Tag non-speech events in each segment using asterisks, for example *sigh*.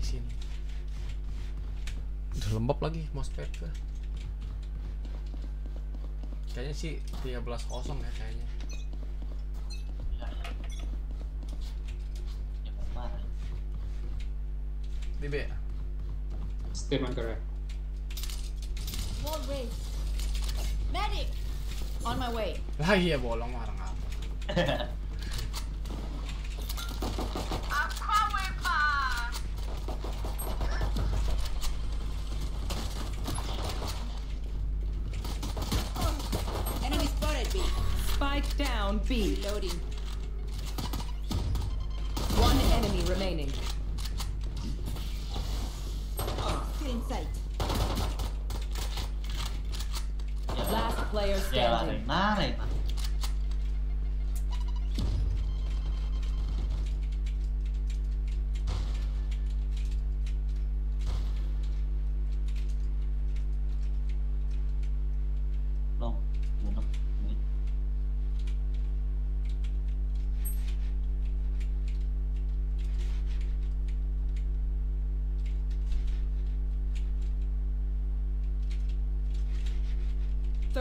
Eh sini. Udah lembab lagi mousepad gue. Kayaknya sih 13 kosong ya kayaknya. Ya, ya. Ya, parah. Di B. ya? Stay on correct. Wall raised. Medic! On my way. Lah iya bolong orang apa. *laughs* Enemy spotted B. Spike down B. Reloading.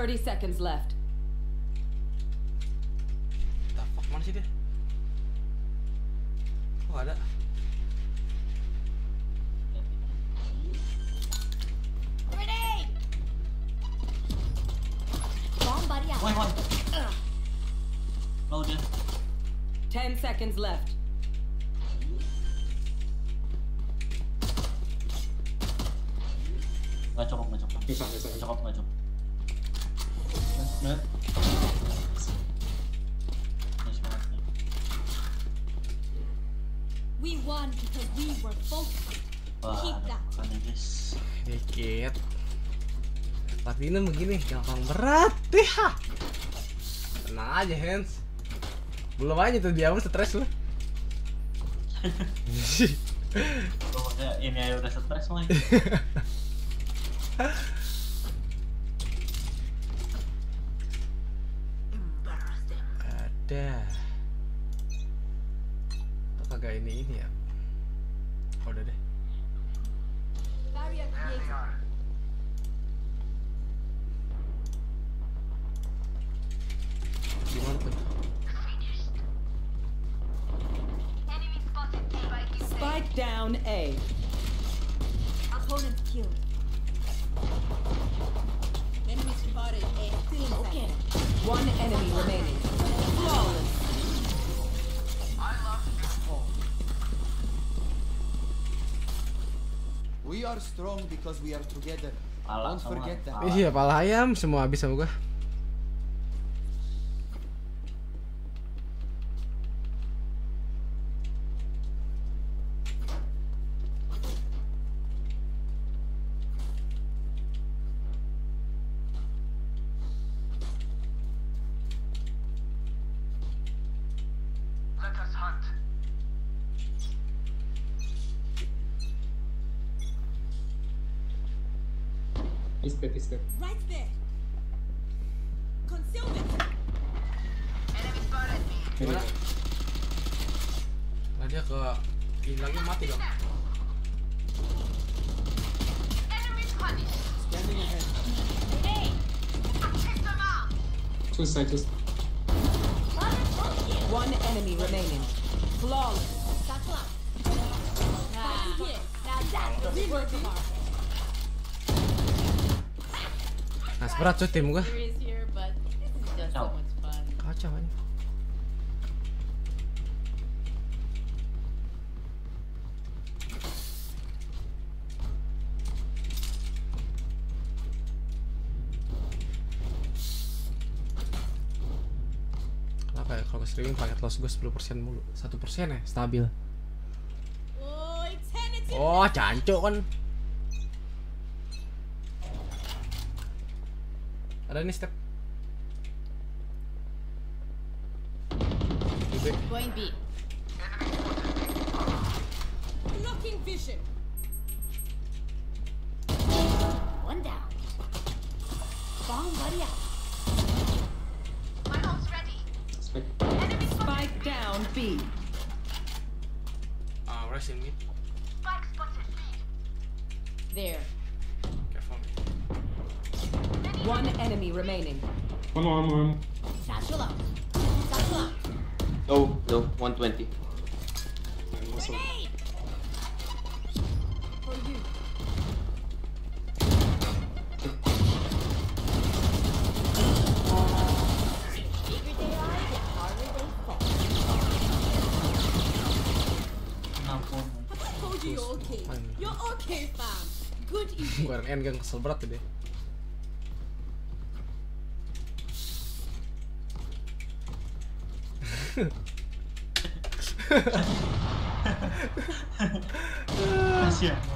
30 seconds left. Platinum begini gampang berat. Ya. Tenang aja Hans. Belum aja tuh dia stres lu. *laughs* Ini aja udah stres mah. *laughs* because we are together. Pala Don't semua. forget that. Pala. Iya, pala ayam semua habis sama gua. Is that, is that. Right there. Concealment. Gimana? Nah, dia ke hilangnya mati dong. Standing ahead. Grenade. Two side, two side. One enemy remaining. Flawless. Satchel out. Nah. Now that's the work just so Ciao. much fun. Kacau aja. Kenapa ya kalau streaming paket loss gue 10% mulu 1% ya stabil Oh. Oh cancuk kan Ada nih step. Point B. end gang kesel berat tuh dia. Kasihan. Kasian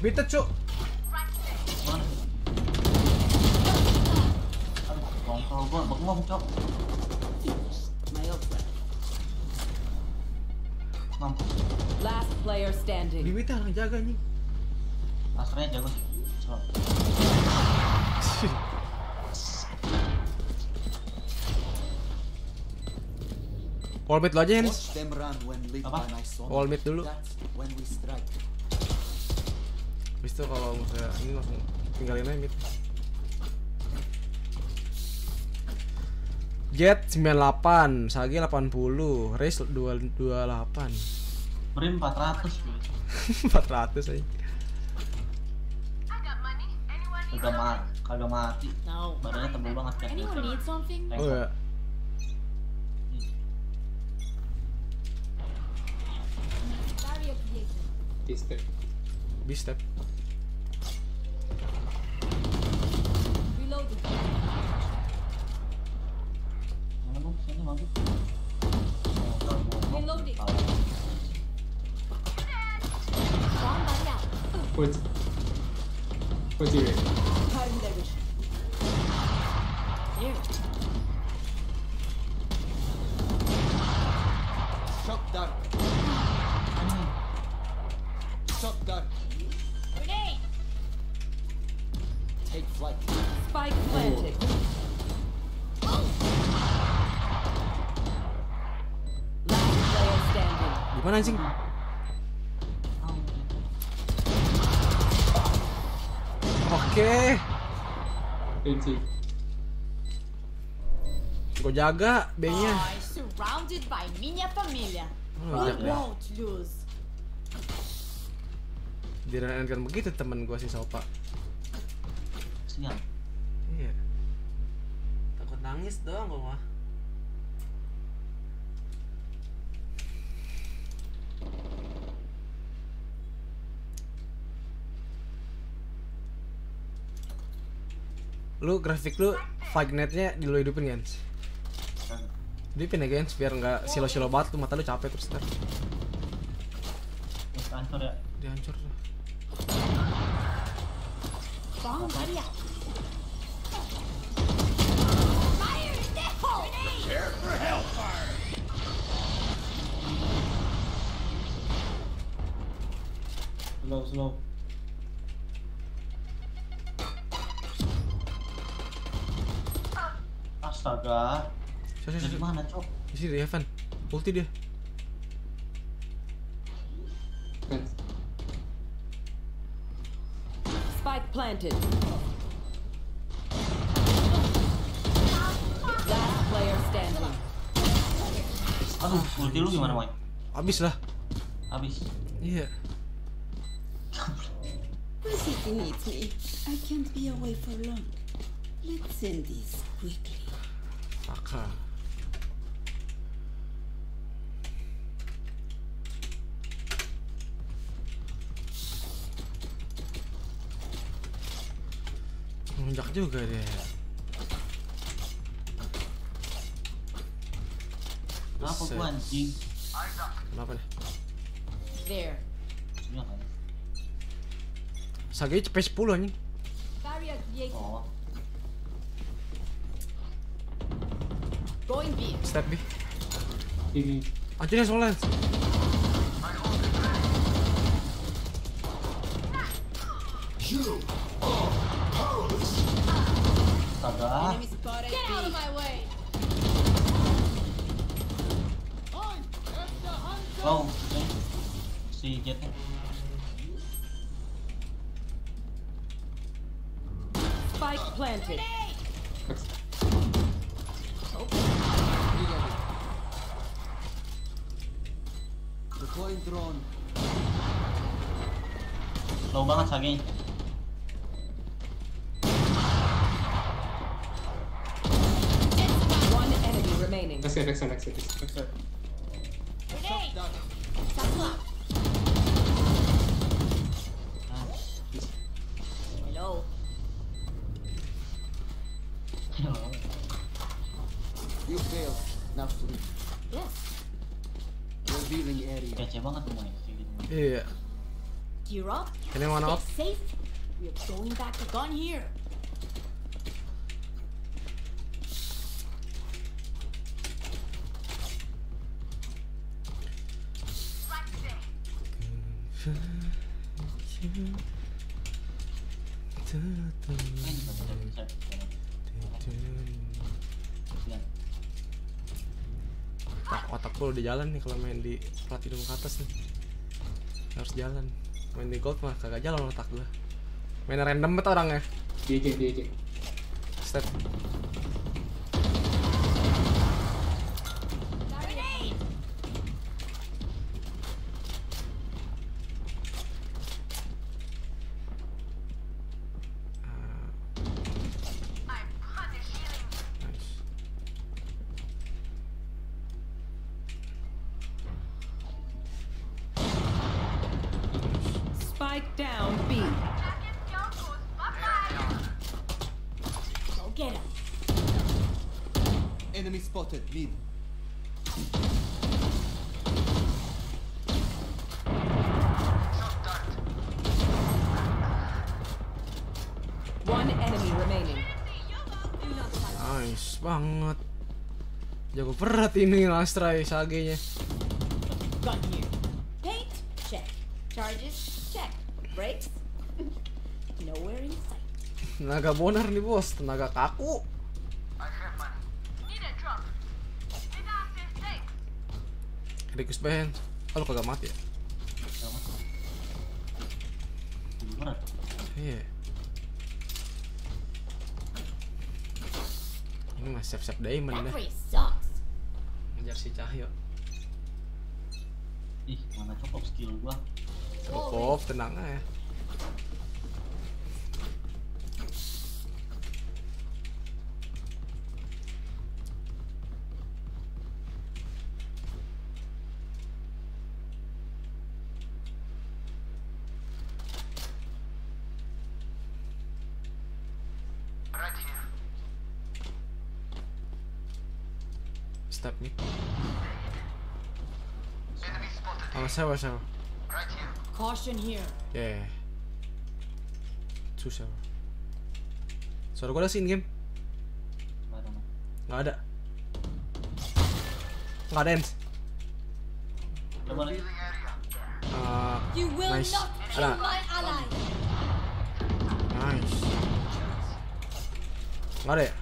bitet cuk. Mana? Aduh, kontrol gua bengong, Cok. My ultimate. Mampus. Last player standing. Bibitnya lang jaga nih. Lasernya jago sih. Coba. Wall mid lo aja. Wall mid dulu. Habis itu kalau misalnya ini langsung tinggalin aja mid. Jet 98, Sagi 80, Race 228. Brim 400 cuy. 400 aja. Kagak mati, kagak mati. No. Badannya tebel banget kayak Anyone gitu. need something? Thank Oh ya. Barrier Bir step. Put. Put you in. Shock dark. Shock dark. Spike planted. Last player standing. Gimana anjing? Oke. Twenty. Gue jaga B-nya. Oh, surrounded by minha. Oh, We jaga. won't lose. Direnkan begitu temen gue si Sopa. Siang. Iya. Takut nangis doang gue mah. Lu grafik lu Fignetnya di lu hidupin Gens Hidupin ya Gens biar nggak silo-silo banget lu mata lu capek terus ntar Terus hancur ya. Dia hancur tuh Bomb body out. Hole! Grenade! Slow, slow. Astaga. Sini, mana, Cok? Di sini Heaven Ulti dia. Spike planted. Aduh, ulti lu gimana, Moy? Abis lah Habis. Iya City needs me. I can't be away for long. Let's end this quickly. Saka Nonjak juga dia. Apa gua anjing? Kenapa nih? There. Iya kan? Sage cepet 10 anjing. Oh, Going B. Step B. Ini. Anjingnya soalnya. astaga. Enemy spotted. Get out of my way. Wow, eh. Si Jetnya. Spike planted. Deploying drone. Low banget Sage. One enemy remaining. Next side, next side, next side, next side. Gun here. Otak, udah jalan nih kalau main di platinum ke atas nih. Harus jalan. Main di gold mah kagak jalan otak gue. Main random banget orangnya. Di AJ, di AJ. Step. Ini Lastrai Sage-nya. Gun here. Paint. Check. Charges. Check. Brakes. Nowhere in sight. Tenaga bonar nih bos, tenaga kaku. Rikus Band. Oh, lu kagak mati ya? Iya. Ini mah siap-siap diamond dah. Si Cahyo. Ih, mana cukup skill gua. Cukup, tenang aja. Step nih. Oh, sewa sewa. Caution here. Yeah. Susah. Suara gue ada sih in game. Gak ada. Nggak ada. Ends. Uh, will Nice. Ada. nice. Nggak ada ya?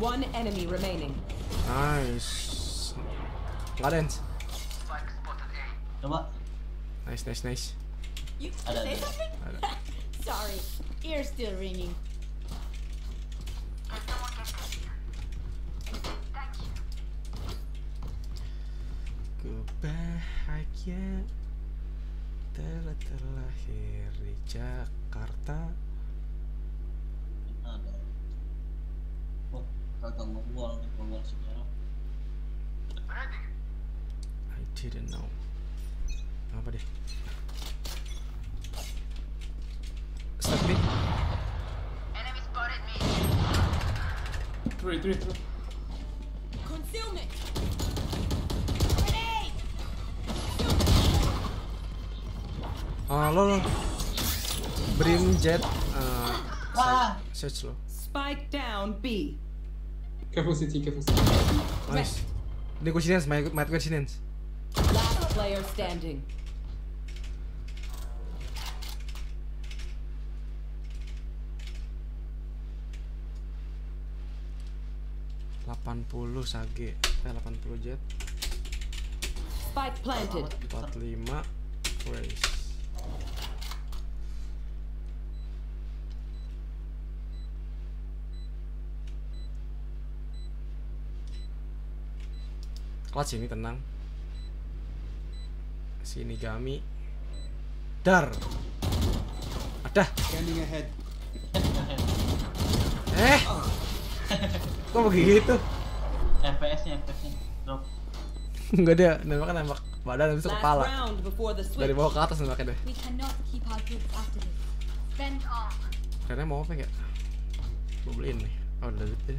One enemy remaining. Nice. Nggak ada ends. Coba. Nice, nice, nice. You Ada, say ada. something? Ada. *laughs* Sorry. Ear still ringing. Ku bahagia telah terlahir di Jakarta. Didn't know. Apa deh? Start me. Three, three, three. Concealment. Ah, lo lo. Brim jet. Uh, search lo. Spike down B. Careful city, careful city. Nice. Coincidence, my, my coincidence. Player standing. Delapan puluh sage, eh 80 jet, Spike planted. 45 race. Clutch ini tenang. Sini Gami. Dar. Ada. Eh. Kok begitu? FPS nya FPS nya drop Enggak ada, nembak nembak badan habis itu kepala. Dari bawah ke atas nembaknya deh. All. Karena mau apa ya? Gue beliin nih. Oh, udah duit deh.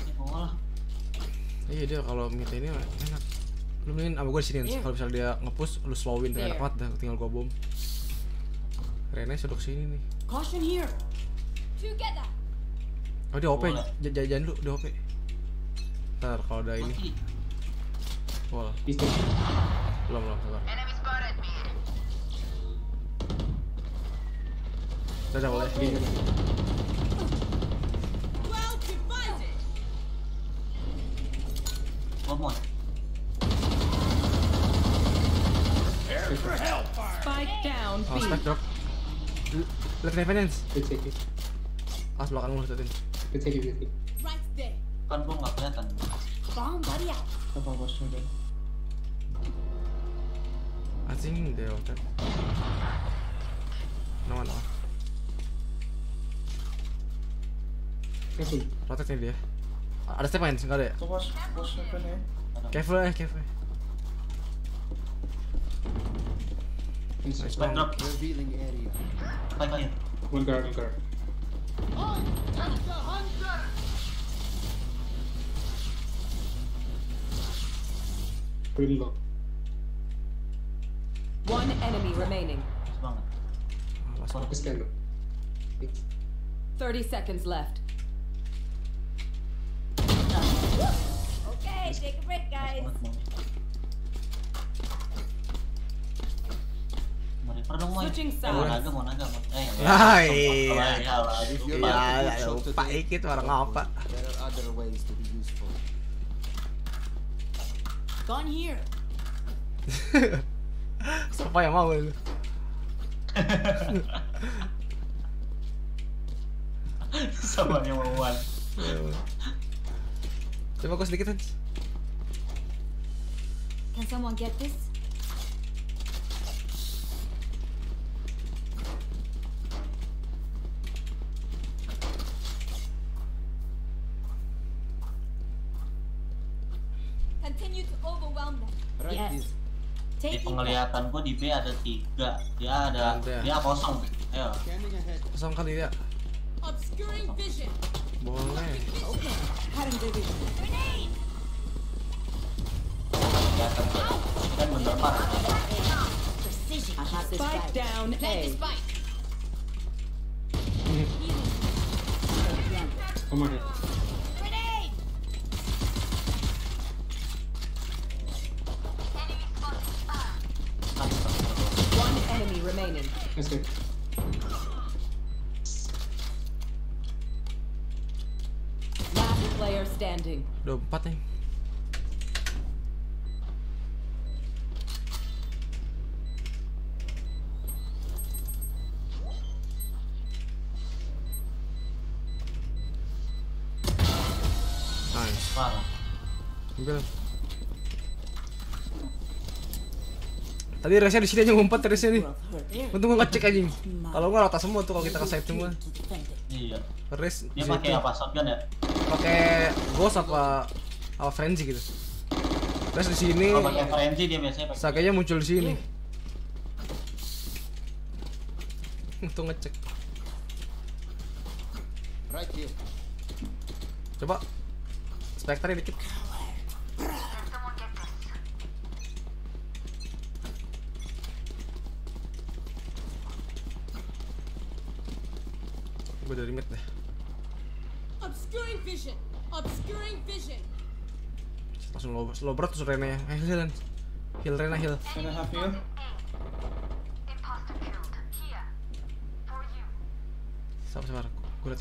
ini mau lah Iya dia kalau mid ini enak. Lu mendingin sama gue di sini. Iya. Kalau misalnya dia nge-push, lu slowin tuh enak banget dah. Tinggal gua bom. Rene sudah ke sini nih. Caution here. Together. Oh dia OP, Boleh. J- j- jangan dulu, dia OP. Ntar kalau udah ini, end. Belum belum sabar. Udah boleh. Oh, B. spike drop. L- Lihat evidence. We take it. Awas belakang lu liatin. We take it, we take it. Right there. kan gua nggak kelihatan Bomb buddy out. Apa apa sudah. I think they rotate. No one off. Rotate nih dia. Ada step main, enggak ada ya? Careful eh, careful. Nice Spike drop Revealing area. spike here One guard, one guard. Pretty low. One enemy remaining. Bagus banget Awas, Wah, Just stand up. 30 seconds left. Okay, take a break, guys. Banget mau mau Moy Switching eh mau naga mau naga mau eh ya ya Ya, ya, lupa dikit orang apa. there are other ways to be useful. Gone here. *laughs* Siapa yang mau lu? *laughs* sama yang mauan Coba kau sedikit. Can someone get this? Continue to overwhelm them. Right Yes. here. di Take it. Penglihatan gua di B ada tiga dia ada Ada. dia kosong ayo. Kosong kali ya. Boleh. Kelihatan kan bener Spike down A. Come on. Remaining. Let's go. Last player standing. Udah empat nih. Nice. parah Ambil. Tadi resnya di sini aja ngumpet resnya nih. Of her there. Untung gua ngecek anjing. Kalau gua rata semua tuh kalau kita ke side semua. Iya Iya. Di Dia pakai apa shotgun ya? Pakai ghost apa apa frenzy gitu. Terus di sini Kalau pakai frenzy dia biasanya pakai. Sakenya muncul di sini. Untuk ngecek. Right here. Coba Spectre dikit. Gue dari mid deh. Obscuring vision. Obscuring vision. Langsung low, slow berat terus Rena ya. Eh, heal, heal Rena heal. Sabar sabar. Gue.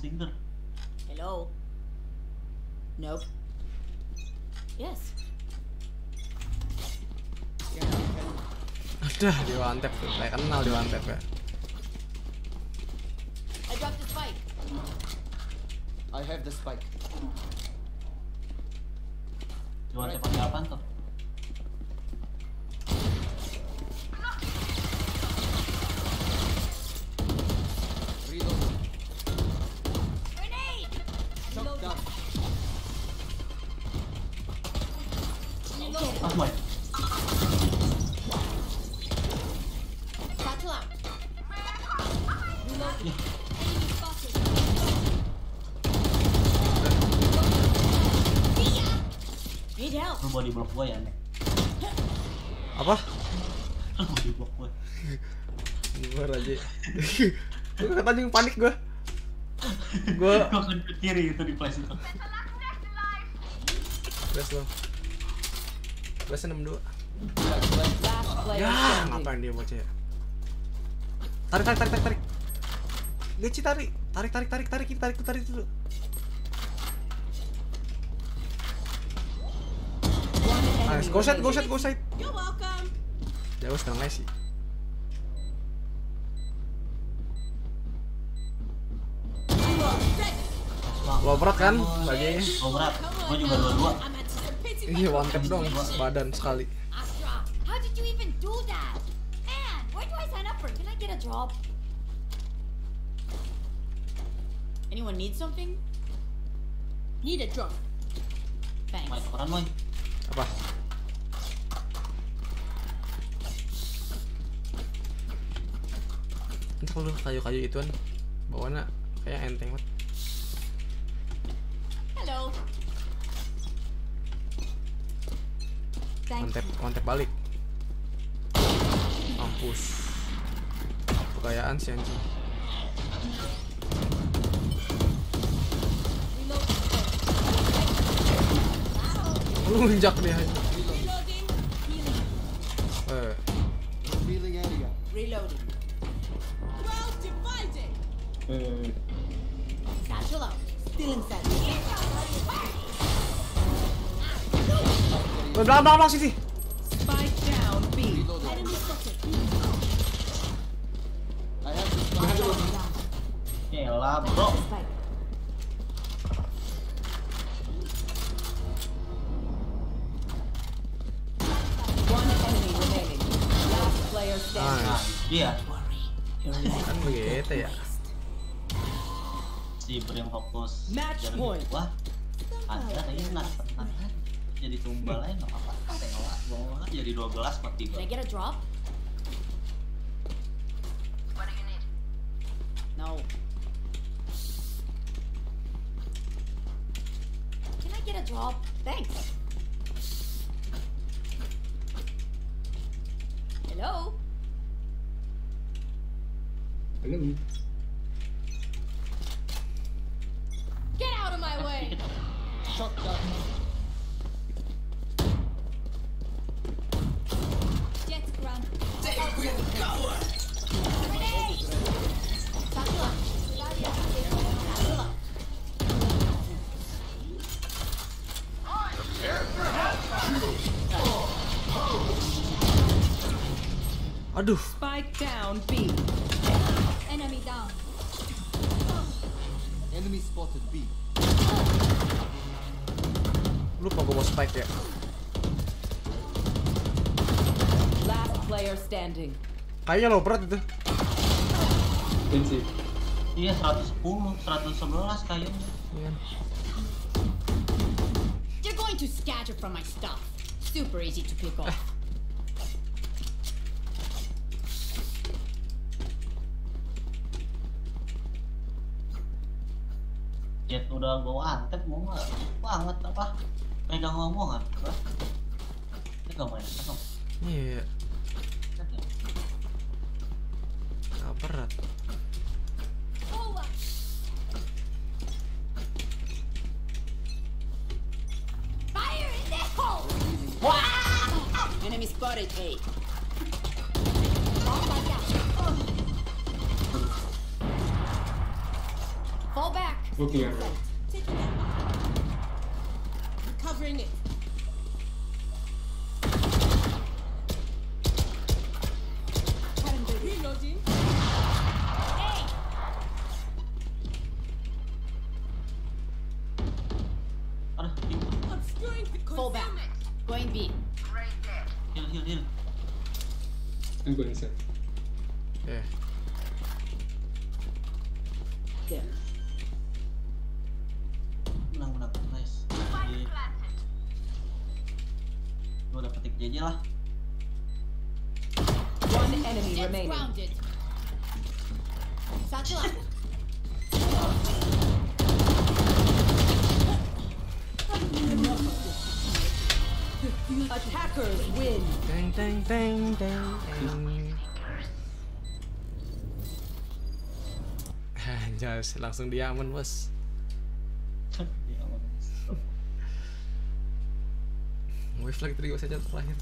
Ramen Udah. dan slinger. Hello. Nope. Yes. Can I help? Udah di one tap tuh. Kayak kenal di one tap ya. I dropped the spike. I have the spike. Panik gue. Gue Gua *laughs* kan ke kiri itu di flash itu. Flash lo. Flash 62. Last player Ya, standing. ngapain dia bocah ya? Tarik, tarik, tarik, tarik, tarik. Geci tarik, tarik, tarik, tarik, tarik, tarik, tarik, tarik dulu. Nice, go side, go side, go side. You're welcome. Jauh setengah sih. Lo berat kan? Gua berat. Gua juga dua-dua. Iya, one tap dong, badan sekali. Astra, how did you even do that? Man, where do I sign up for? Can I get a job? Anyone need something? Need a drop. Main Thanks. koran. Apa? Entah kalau kayu-kayu ituan bawahnya kayak enteng banget. Hello. Mantep, mantep balik. Mampus. Kekayaan sih anjing. Lu injak dia. Eh. Reloading. Well divided. Uh, Satchel out. Still inside. Remaining. Last player standing. Nah, Nice. iya. Kan begitu ya. Si Brim fokus. Match Jangan point. Wah, ada tenang kan jadi tumbal aja nggak apa-apa rela bawa jadi 12 mati gue I get a drop? What do you need? No Can I get a drop? Thanks Hello? Hello? Get out of my way! *laughs* shotgun! Ground. Grenade! Satu lah. Satu lah. Aduh, Spike down B. Enemy down. Enemy spotted B. lupa gue mau spike ya. Kayaknya lo berat itu. Prinsip. Iya 110, 111 kayaknya. Iya kan? You're going to scatter from my stuff. Super easy to pick off. Jet udah gue antep mau nggak banget apa? Pegang ngomongan apa? Kita main apa? Iya, gak berat. Forward. Fire in the hole! Enemy spotted A. Fall like that. Fall back. Looking at her. Taking that. Covering it. Reloading. Hey! Aduh, heal, Obscuring the Fall back. Going B. heal, heal, heal. I'm going set. Eh, There. Menang, menang, nice. Gue udah petik JJ lah. One enemy Jets remaining. grounded. Satu lah. Attackers win. Teng teng teng teng teng. Anjas, *laughs* langsung diaman bos. Ya Allah. *laughs* Wave lagi tadi gue saja terakhir.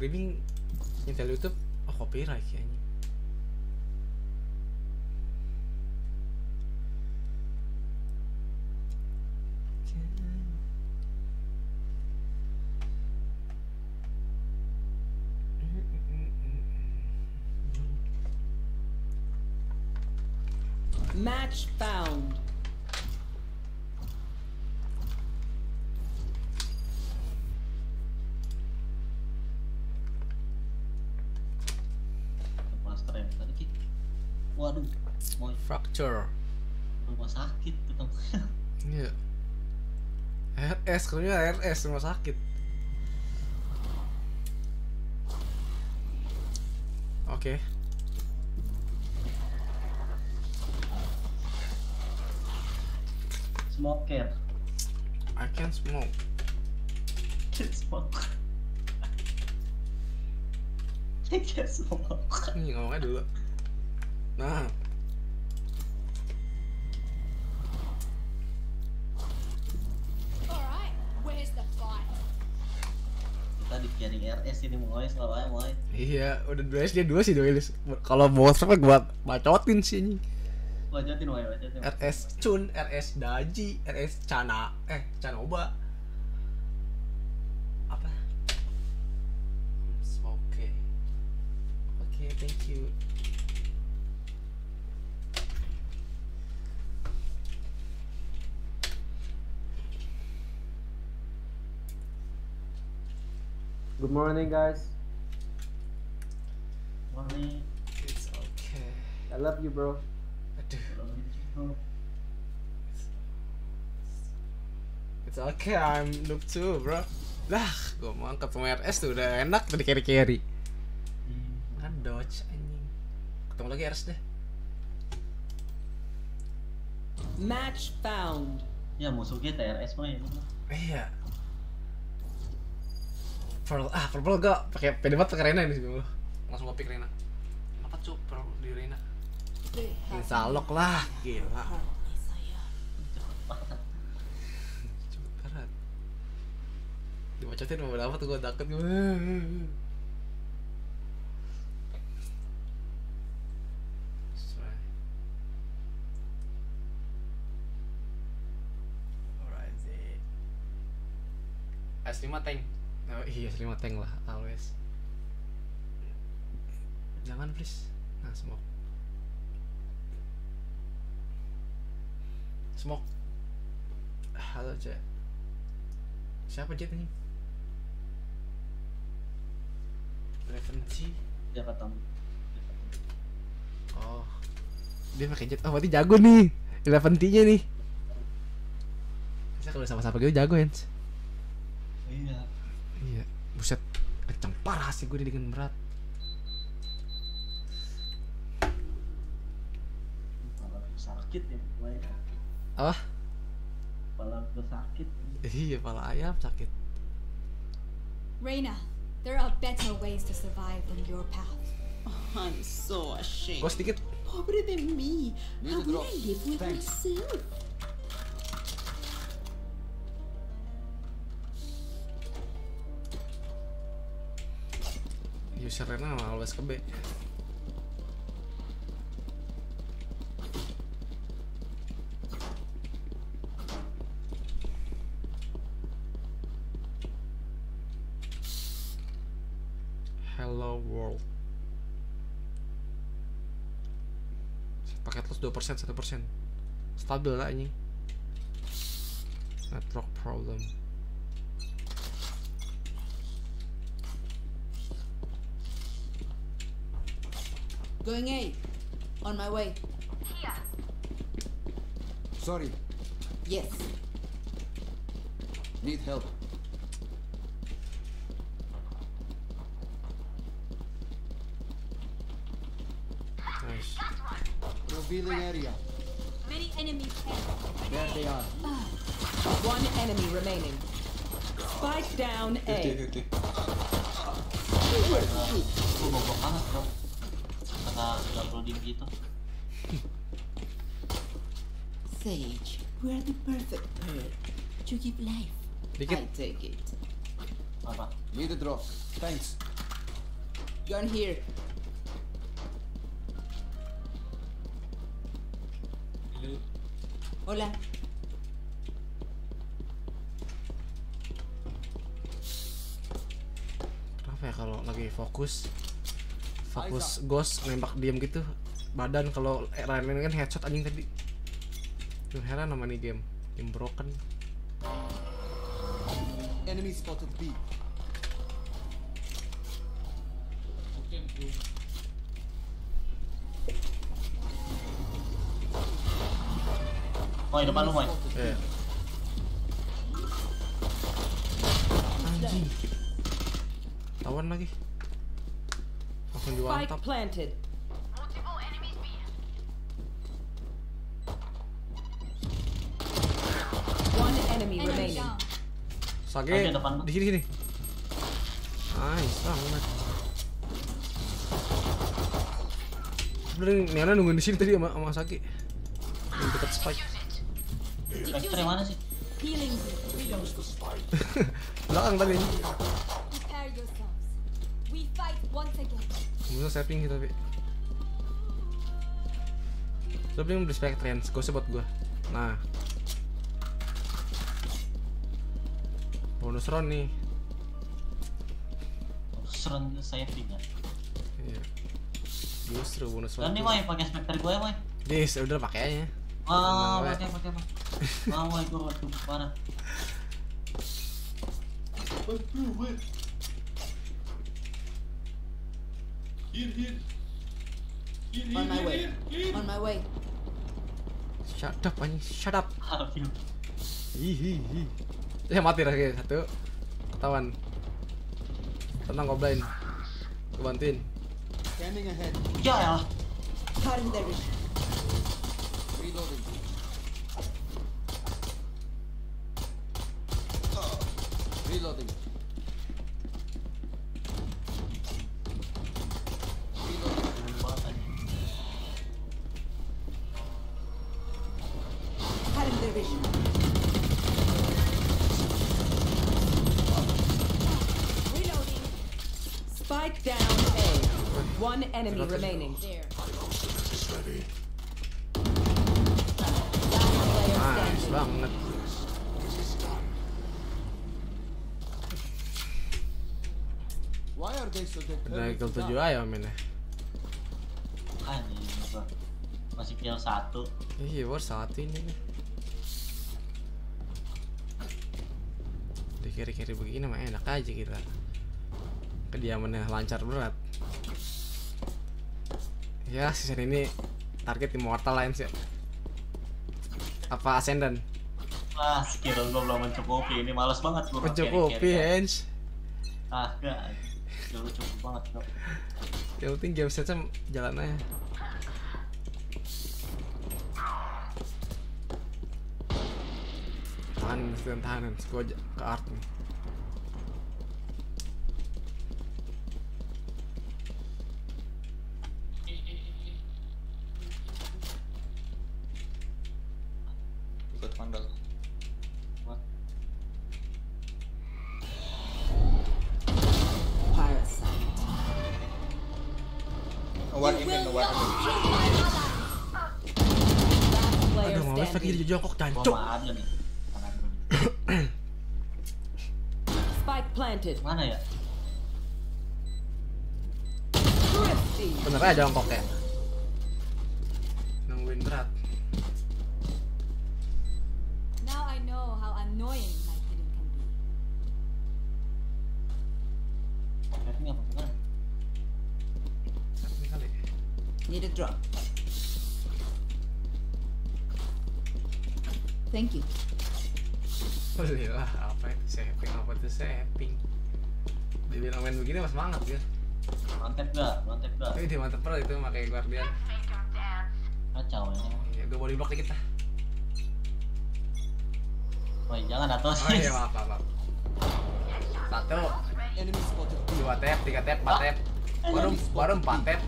Streaming Nyetel Youtube Oh copyright kayaknya Fracture rumah sakit ketemu. *laughs* Iya RS, kerjanya RS rumah sakit Oke Smoker. I can smoke *laughs* Smoke. *laughs* Kayak smoke. Nih ngomongnya dulu Nah di carry RS ini mulai selalu aja mulai. Iya, udah dua dia dua sih Doilis Kalau mau sampai gua bacotin sih ini Wajatin mulai wajatin. RS Cun, RS Daji, RS Cana Eh, Canoba Apa? Smoke Oke, thank you Good morning, guys. Morning. It's okay I love you, bro. Aduh It's okay, I'm noob too, bro. Lah, gua mau angkat sama RS tuh udah enak tadi carry carry. Ngedodge anjing. ketemu lagi Ers deh Match found. Ya musuh kita RS mah ini. iya Pearl ah purple gak pakai pede banget pakai Rena ini sih langsung gue pick Rena apa cuy Pearl di Rena Insalok lah. Gila. Cepet banget dibacotin mau berapa tuh gue takut gue Alright, sih. S5 tank. Oh, iya, S5 tank lah, always. Jangan please. Nah, smoke. Smoke. Halo, Cek. Siapa Jet ini? Referensi. Dia ketemu. Dia ketemu. Oh. Dia pakai jet. Oh, berarti jago nih. Eleven T-nya nih. Bisa kalau sama-sama gitu jago, Hens. Iya. Iya, buset. Kencang parah sih gue dengan berat. Kepala gue sakit ya. Apa? Kepala gue sakit. Iya, pala ayam sakit. Reina, there are better ways to survive than your path. Oh, I'm so ashamed. Gue sedikit. Pobre de me. Need How drop. I live with myself? User Rena always ke B. Hello world. Paket los 2% 1% Stabil lah ini Network problem Going A. On my way. Here. Sorry. Yes. Need help. Nice Revealing area. Many enemies ahead. There they are. One enemy remaining. Spike down A. Kata udah loading gitu. Sage, we are the perfect pair to give life. Dikit I take it. Apa? Need a drop. Thanks. Gun here. Hola. Kenapa ya kalau lagi fokus Fokus ghost nembak diam gitu. Badan kalau eh, lain kan headshot anjing tadi. Duh heran sama nih game. Game broken. Enemy spotted B. Moy depan lu Moy. Iya. Anjing. Tawan lagi Spike diwantap planted. One enemy Enemy remaining. down. Sage di sini sini Nice banget Sebenernya Niana nungguin di sini tadi sama, sama Sage Di dekat spike Spectre mana sih? *laughs* Belakang tadi. We fight once again. Kemudian saving sih tapi Tapi yang beli spek trans, gue buat gue Nah Bonus round nih Serang saving ya. Iya Justru bonus Dan round nih tuh. Moy pakai Spectre gue ya Moy. Dis, udah pakai aja Ah, Tenang, pakai pakai *laughs* Moy. Ah Moy gue waduh parah. On my way. On my way. Shut up anjing, shut up. *laughs* Hihihi Ya mati lagi satu Ketahuan Tenang goblin Gue bantuin Scanning ahead. Ya ya. Cutting their vision. Reloading. Reloading. Reloading. Enemy remaining. Nice banget. Why are they so Udah determined kill to 7 die? aja mainnya. Anjing gua. Masih kill satu. Iya, bos satu ini nih. Di kiri-kiri begini mah enak aja kita. Kediamannya lancar berat. Ya, season ini target Immortal Lines ya. Apa Ascendant? Ah, skill gua belum mencukupi. Ini males banget gua Mencukupi. Hens. Ah. Skill lu cukup banget, bro. Yang penting game setnya jalan aja. Tahanan, sedang tahanan. Gua ke art nih. Ikut vandal. One in one in. Aduh, mau lagi standing. di jongkok ada nih. Spike planted. Mana ya? Bener aja jongkok ya. Nungguin berat. Annoying my can be. Ini apa bukan? Satu kali. Need a drop. Thank you. Belilah apa itu saving apa tuh saving. Dibilang main begini mas semangat ya. Mantep gak? Mantep gak? Tapi dia mantep banget itu pakai guardian. Kacau ini. Ya gue body block dikit lah. Woi, jangan atau Oh iya maaf maaf. maaf. Satu, Enemy spotted B. dua tap, tiga tap, empat tap. Baru baru empat tap.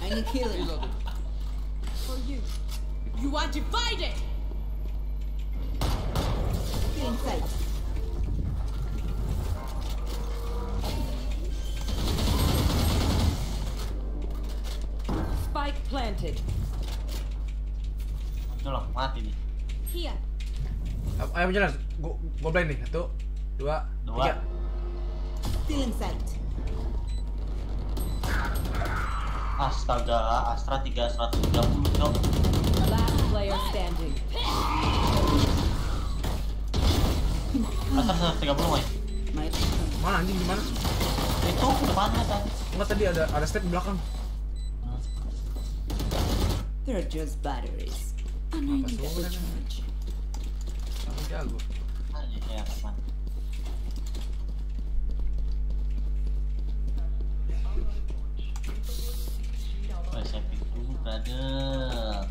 I need healing. For you. You are divided. Healing Ayo jalan. Gue gue blind nih. Satu, dua, Dua. tiga. Sight. Astaga, Astra 3 130 cok. Last player standing. Astra 130 woi. My Mana anjing di mana? Itu depannya tadi. Enggak tadi ada ada step di belakang. they're just batteries. I Apa need jago. Ya kapan. Woi, saving dulu, brother.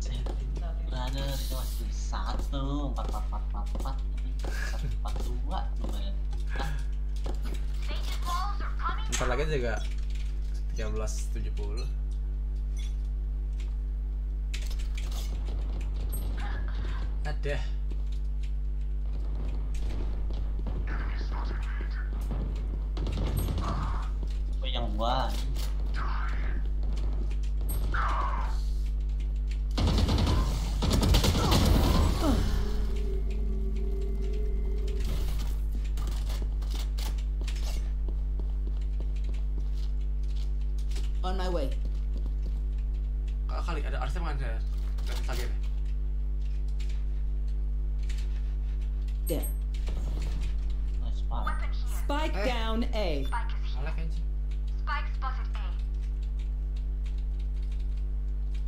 Saving, brother. Itu masih satu, empat, empat, empat, empat, empat. Satu, empat, dua, lumayan. Bentar lagi juga 1370. Ada. Woi, yang gua. On my way. Kakak kali ada artinya mana ada? Dari There. Nice, parah. Spike Eh. down A. Malah kayaknya.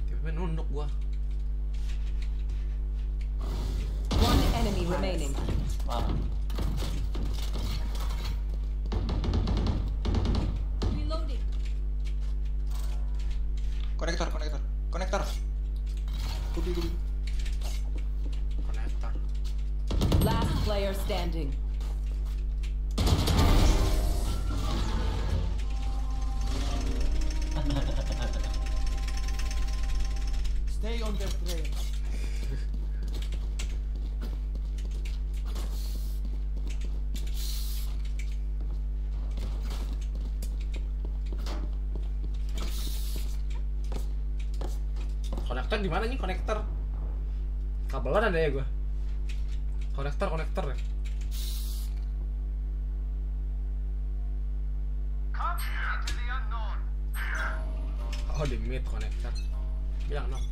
Tiba-tiba nunduk gua. enemy remaining. Parah. Reloading. Konektor, konektor. Konektor. Kubi, kubi. Last player standing. Stay on their trail. konektor di mana nih konektor kabelan ada ya gua konektor konektor ya oh di mid konektor bilang dong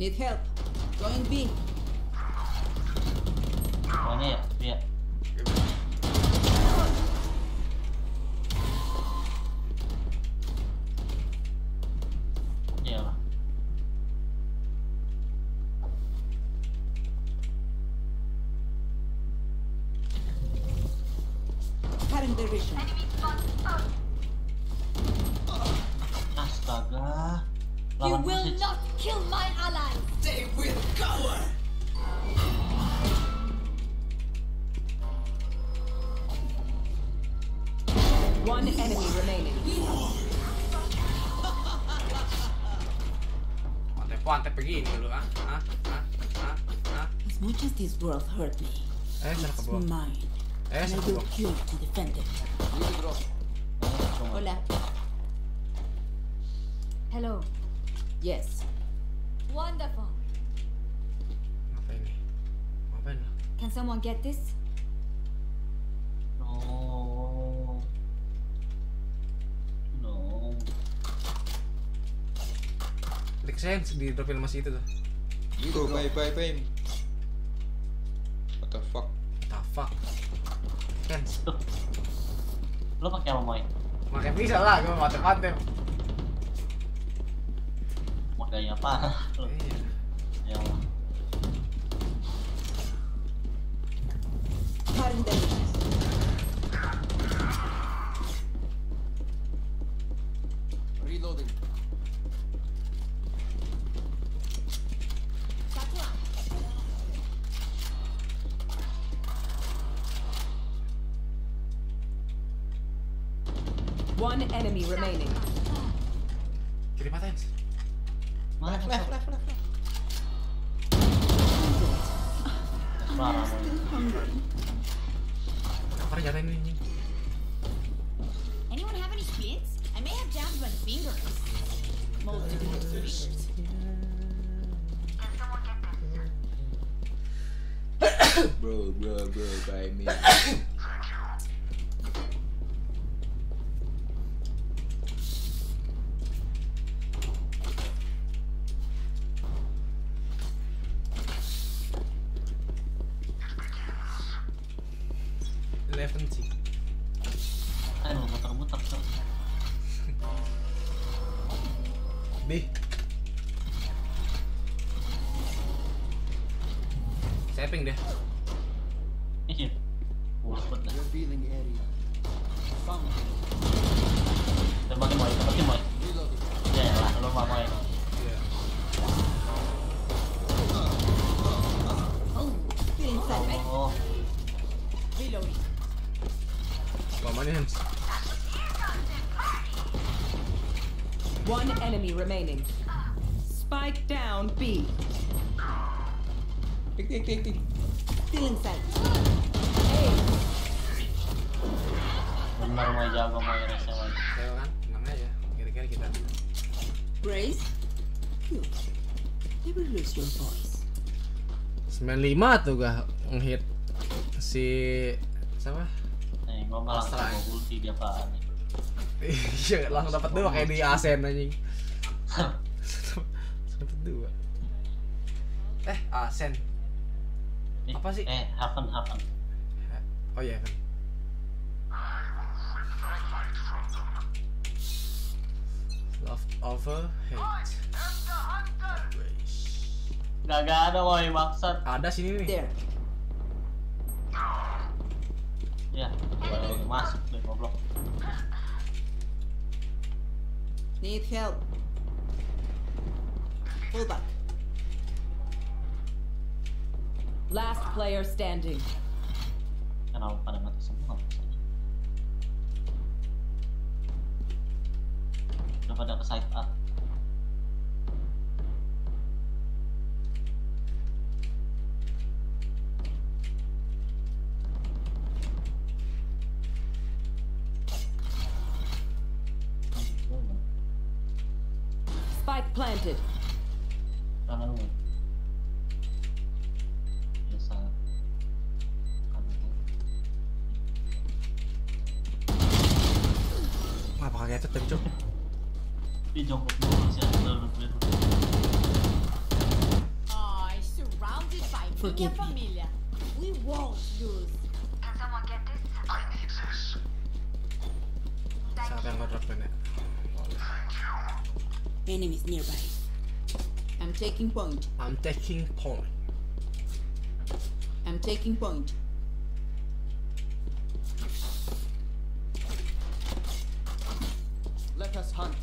Need help. Going B. Pokoknya ya, much as this world hurt me, eh sana ke it's bawah mine. eh And I sana ke will bawah kill to defend it. Need to drop. Hola. Hello. Yes. Wonderful. ngapain nih ngapain lo Can someone get this? No. No. Rick Sense di dropin masih itu tuh Go, bye, bye, bye. What the fuck? the fuck Tuh. Lo pakai apa Moy? makai pisau lah gue antep Makanya apa? *laughs* Iya Ya Allah. Reloading. One enemy remaining. kiri paten Mana left, left, left, Parah Moy. Kapan jatuhin ini Anyone have any splints? I may have jammed my fingers. Most of fingers. Bro, bro, bro, bye me. *coughs* Lose your voice. 95 tuh gak ngehit si siapa? Nih, gua malah langsung ulti dia apaan nih. Iya, langsung dapat dua kayak di Asen anjing. *laughs* dapat dua. Eh, Asen. Apa sih? Eh, happen, happen. Oh iya kan. Love over hate. Gak gak ada woi maksud. Ada sini nih. There. Ya, woi, masuk deh goblok. Need help. Pull back. Last player standing. Kenapa pada mati semua? Udah pada ke side up. Planted. Taking point. I'm taking point. I'm taking point. Let us hunt.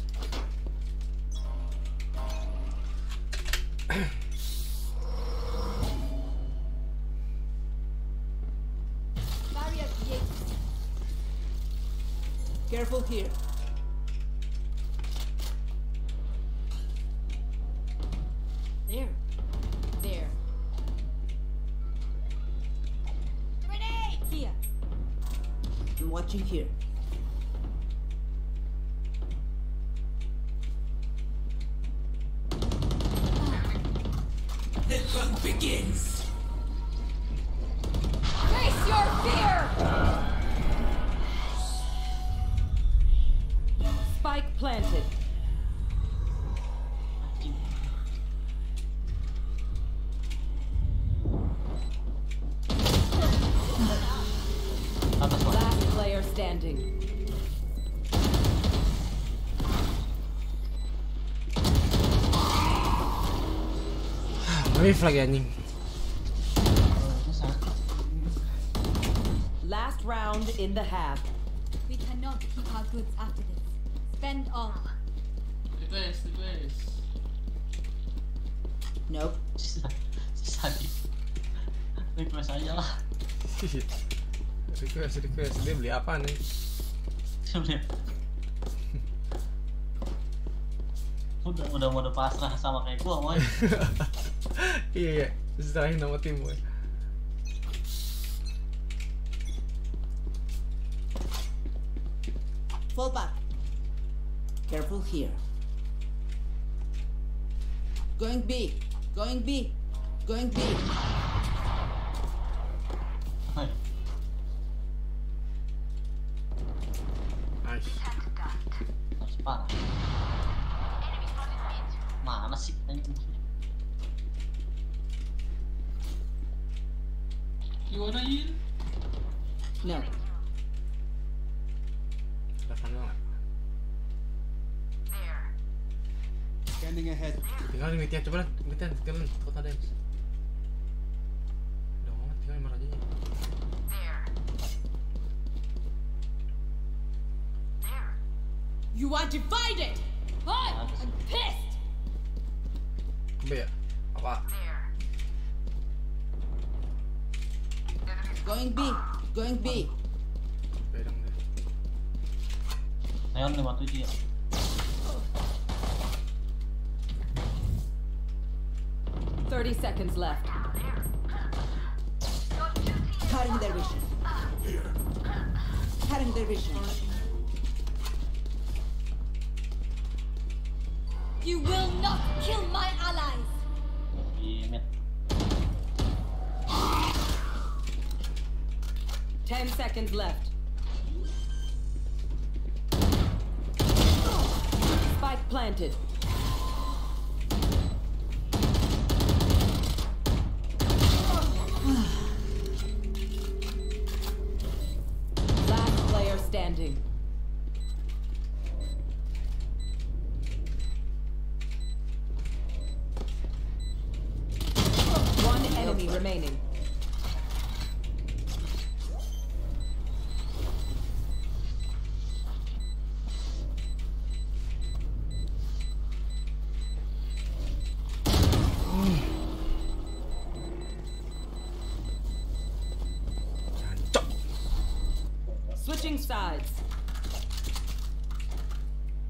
Barrier created. Careful here. Wave lagi anjing. Last round in the half. We cannot keep our goods after this. Spend all. Request, request. Nope. Sisa, sisa di. Request aja lah. *laughs* request, request. Dia beli apa nih? Sudah. Udah, udah mode pasrah sama kayak gua, moy. *laughs* iya, iya. Serahin nama tim gue. Fall back. Careful here. Going B. Going B. Going B. Hai. Nice. Harus parah. Mana sih anjing? You wanna heal? No. Depan lo nggak? Scanning ahead. Tinggal di media coba lah, media tinggal kota dance. Sides.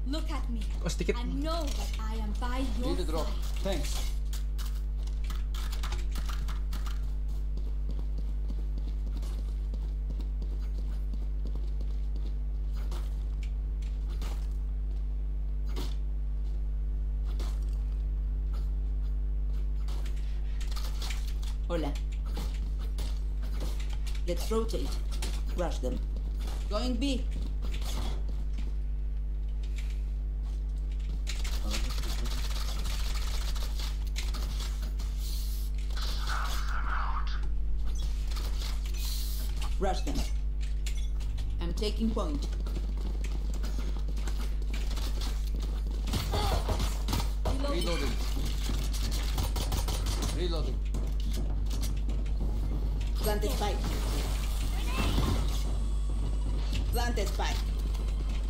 Look at me Oh sedikit. and know that I am by your Need a drop. side. Thanks. Hola. Let's rotate. Rush them. Going B.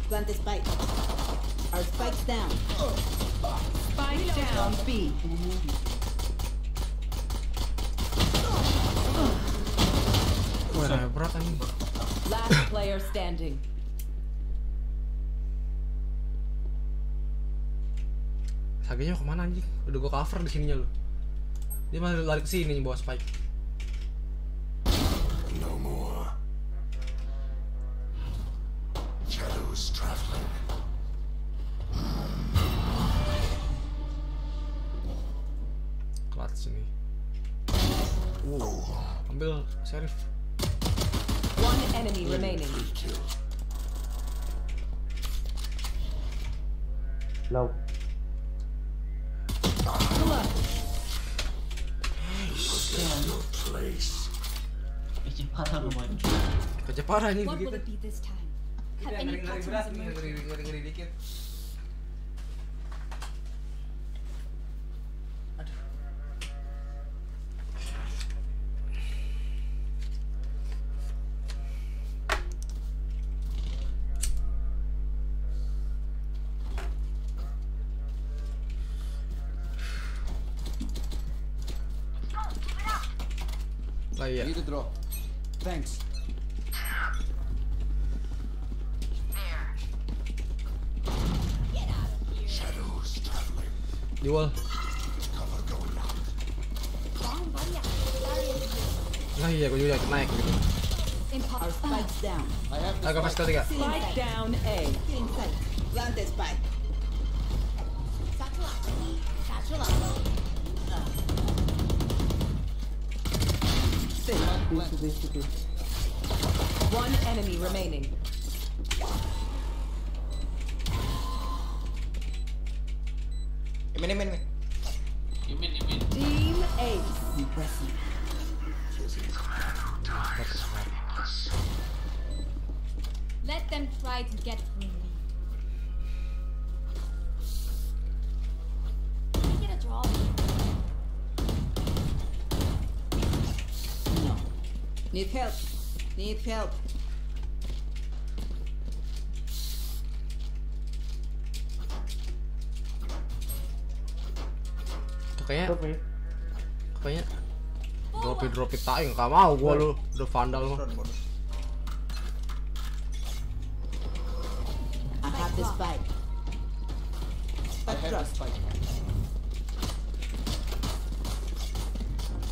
Plant the spike. Our spike's down. Spike down B. Wah, berat anjing. Last player standing. Sagenya mau ke mana anjing? Udah gua cover di sininya lu. Dia malah lari ke sini bawa spike. Kecepatan anjing What will begitu. it be this time? Have any Ngeri-ngeri patterns berat nih, emerged? ngeri- ngeri-ngeri dikit. Lah iya. Need a drop. Thanks. Di wall. Lah iya, gue juga naik gitu. Our spike's down. I have the Agak pas spike. ketiga. Spike down A. Get inside. Plant the spike. Satchel out. Satchel out. Six. Peace, peace, peace. One enemy remaining. Imin, imin, imin. Imin, imin. Team Ace. Impressive. Let them try to get through me. Can I get a draw? No. Need help. Need help. Kayaknya Drop me. kayaknya dropit dropit tai nggak mau gua lu udah vandal mah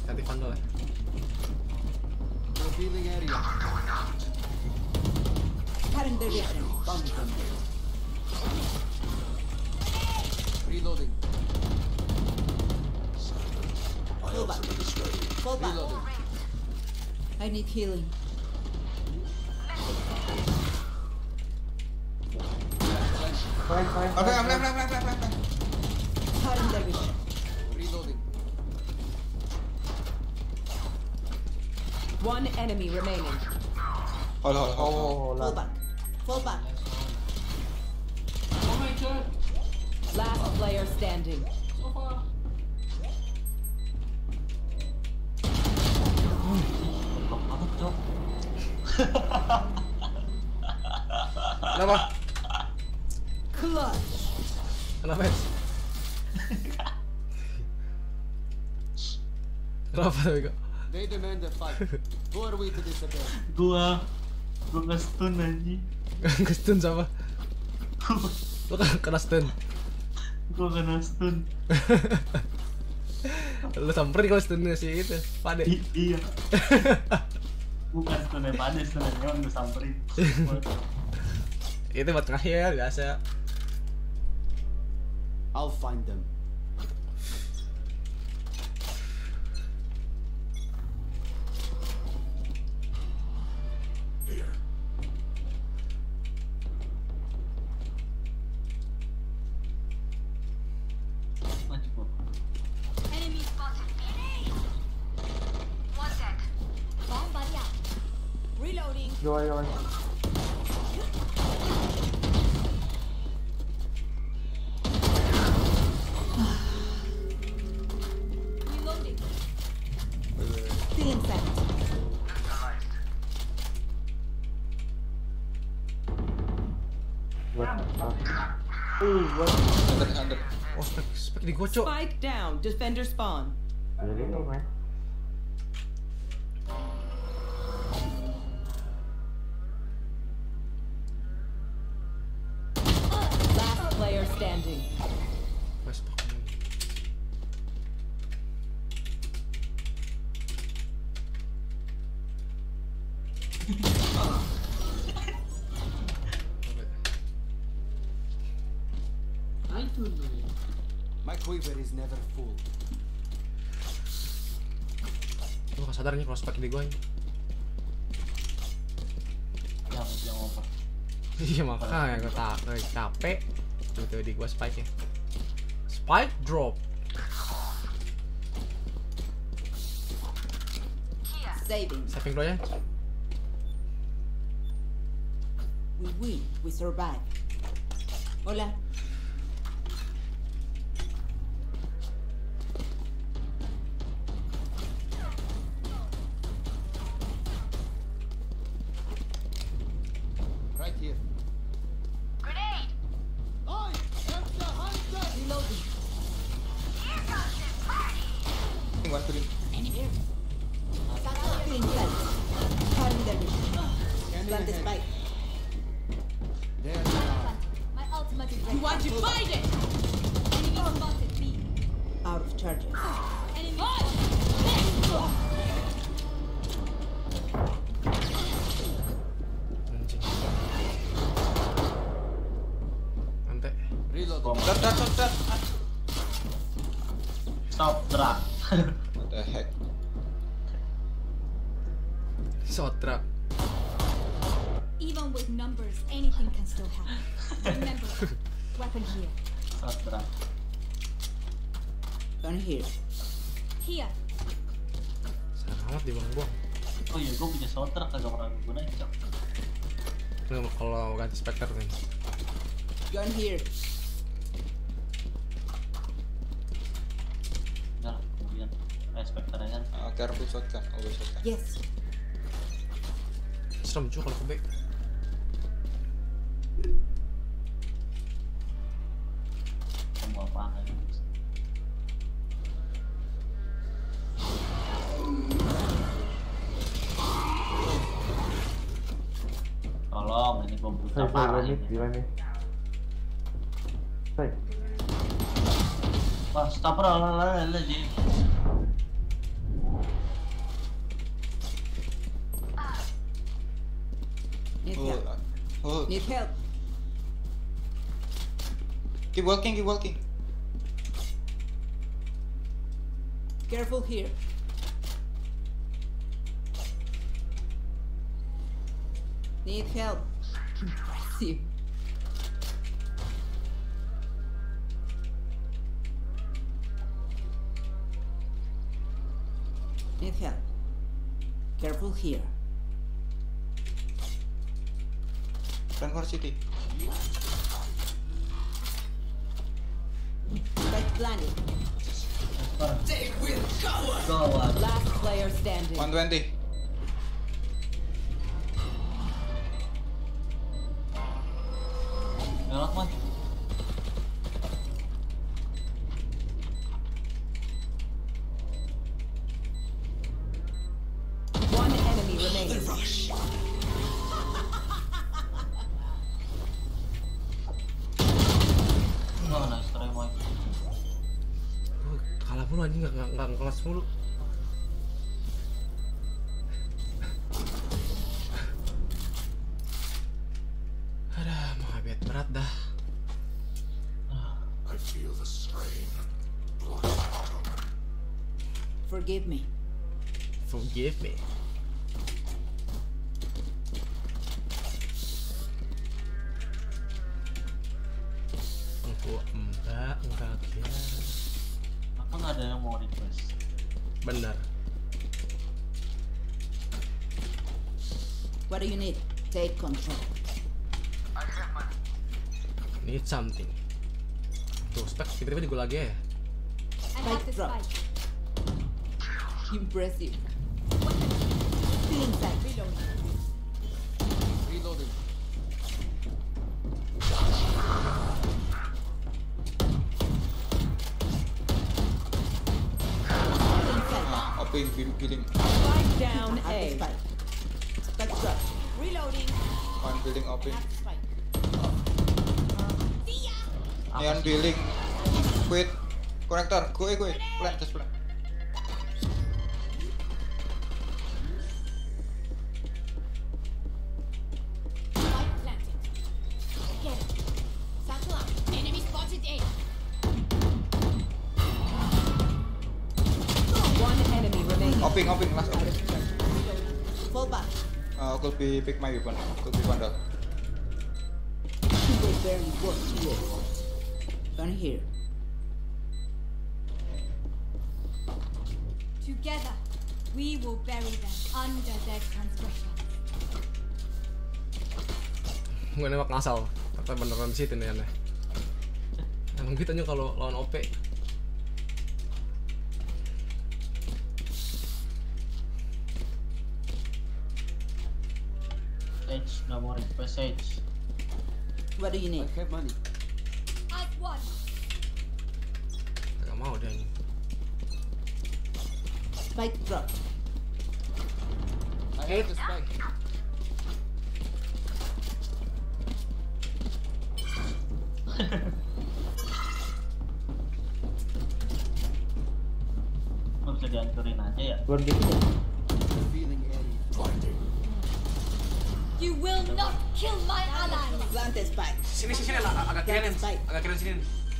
ganti vandal ya Revealing area. Current direction. Bomb them. Reloading. Fall back. Fall back. Reloading. I need healing. Fine, fine, fine, flank, fine. flank, flank, flank, flank, flank. Current. Reloading. One enemy remaining. Hold, hold, hold. hold. Oh, Fall back. Fall back. Oh my god. Last player standing. So far. Kenapa? Clutch. Kenapa? Kenapa tapi kok? They demand a fight. Who are we to disobey? Gua gua nge stun anjing. Ke stun sama? Lu kan kena stun. Gua kena stun. *laughs* Lu samperin kalau stunnya si itu. Pade. I- iya. *laughs* Bukan stun yang pada stun yang nyewan gua samperin. itu buat terakhir biasa. I'll find them. Spike down. Defender spawn. Gak sadar nih kalau spek di gua ini. Yang yang over. *laughs* Iya makanya gue tak gue capek. Tuh di gua spike ya. Spike drop. Saving. Saving dulu ya. We win. We survive. Hola. Sotra. Even with numbers, anything can still happen. Remember, *laughs* weapon here. Stop drag. Gun here. Here. Sayang amat dibuang-buang. Oh iya, gua punya soundtrack kagak pernah gua gunain, Cok. Ini kalau ganti Spectre nih. Gun here. Lah, kemudian respect kan. Uh, careful shotgun, always shotgun. Yes. Serem juga kalau ke B. Kamu apa Tolong, ini parah let me, ini. me. Sorry. Wah, stop lah, lah, lah, help. keep walking, keep walking. Careful here. Need help. *laughs* Impressive. Need help. Careful here. Run for city. Spike planted. Gawat. Last player standing. 120. Something tuh spek tiba-tiba di lagi ya I have Spike the drop. spike. Impressive. Still inside. Reloading. Billing. Spike down A. spike. Spike drop. Reloading. One billing oping. It. Satchel out. Enemy spotted A. One enemy remaining. Oping, oping, last oping. Fall back. Uh, could be pick my weapon. Could be barely work here. Gun here. Together, we will bury them under their transgression. gue nembak ngasal kata beneran di situ nih aneh emang gitu aja kalau lawan OP Sage, nggak mau request Sage. What do you need? I have money. Gak mau dia ini Spike drop. I have the spike. Nggak bisa dihancurin aja ya. Gitu. Sini sini sini lah agak kirian Spike. agak kirian sini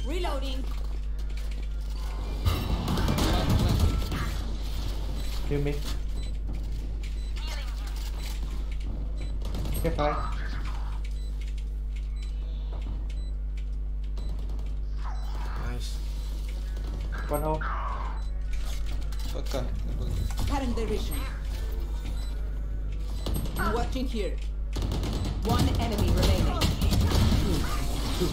Reloading. Kill me. Okay, fine. nice One home. Shotgun. Current direction. I'm watching here. One enemy remaining. Nope.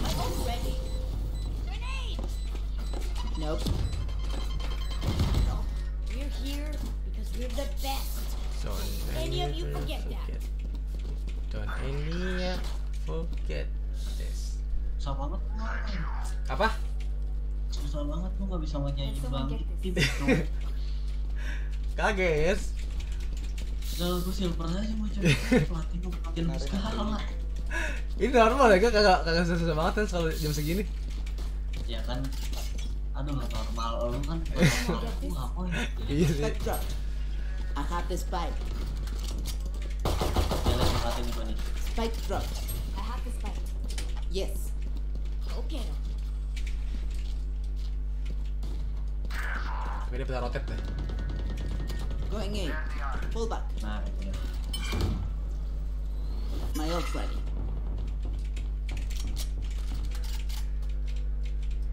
We're here because we're the best. don't Any of you forget that. don't any ya forget this. Susah banget. Apa? Susah banget lu bisa nyanyi *laughs* kaget. Kalau gue silver aja mau coba. Pelatih gue bikin segala. Ini normal ya kagak kagak susah-susah banget kan kalau jam segini Ya kan, aduh nggak normal lu kan *laughs* normal aku apa ya? iya sih the spike. Lihat pelatih gue nih. Spike drop. I have the spike. Yes. Get him. beda pada rotet deh Going in. Pull back. Nah, itu ya. My ult ready.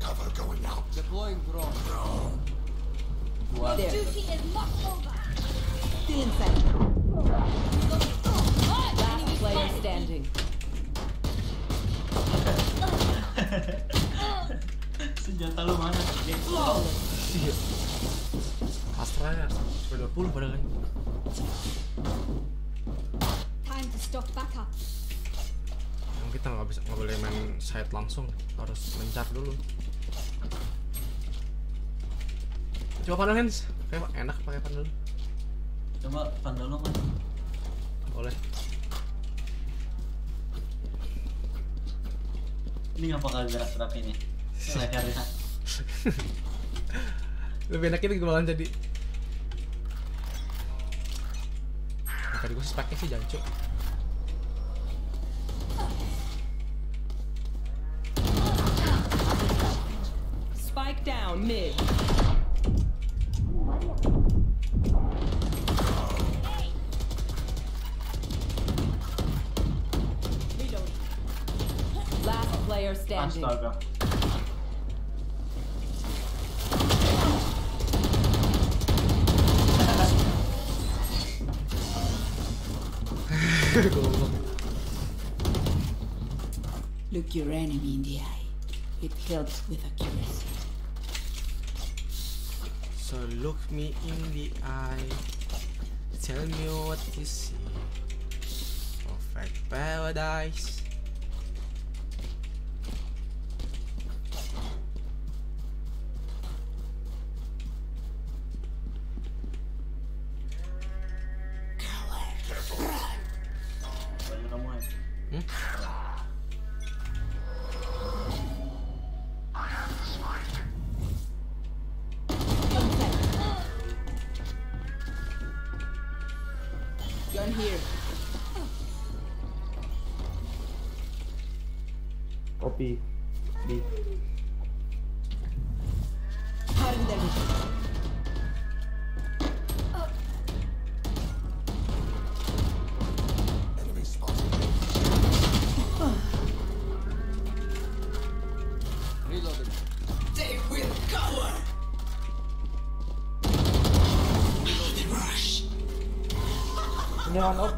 Cover going out. Deploying drone. Gua There. Duty is not over. Still inside. Last player standing. *laughs* senjata lu mana? Dia Astra ya sampai 20 padahal kan Time to stock back up. Kita nggak bisa nggak boleh main side langsung harus mencar dulu coba pandang hands kayak enak pakai pandang Coba pandang lu kan. boleh Ini ngapa kagak gerak-gerak ini? Lehernya. *laughs* lebih enak itu malah jadi tadi gue sih pakai sih jancu mid. Last player standing. Look your enemy in the eye. It helps with accuracy. Look me in the eye. Tell me what you see. Perfect paradise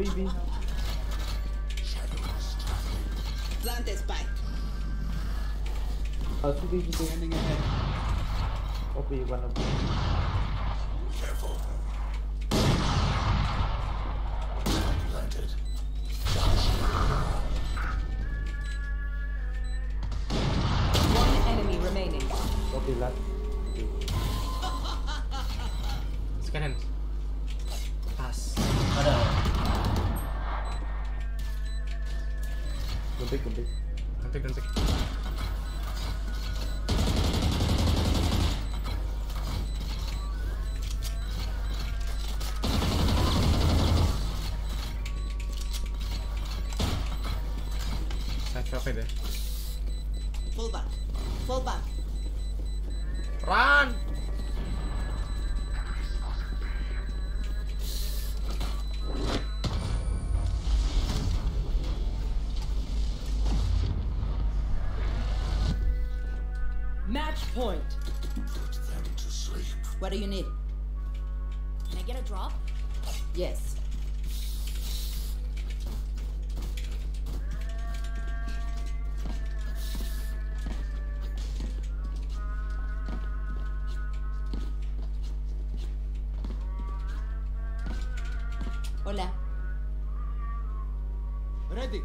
Ini do you need? Can I get a drop? Yes. Hola. Ready.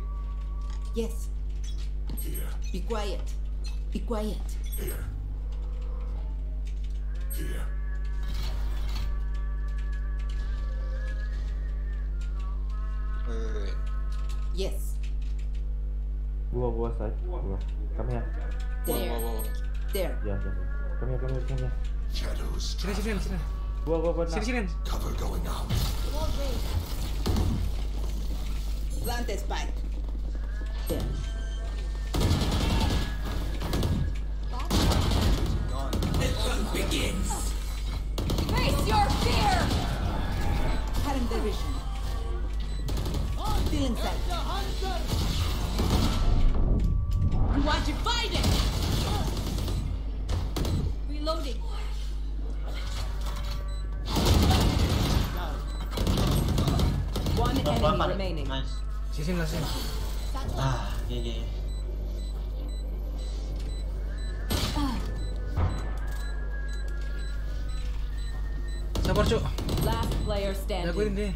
Yes. Here. Be quiet. Be quiet. Here. Here. Come here, come here, come here. Shadows. Sini sini sini Gua gua gua. Sini sini Cover going out. Wall raised. Plant a spike. There. Face your fear! Cutting their vision. Still inside. You want to fight it? Reloading. One enemy remaining. Nice. Lah, Ah, iya iya. iya. Sabar cuk Last player standing. deh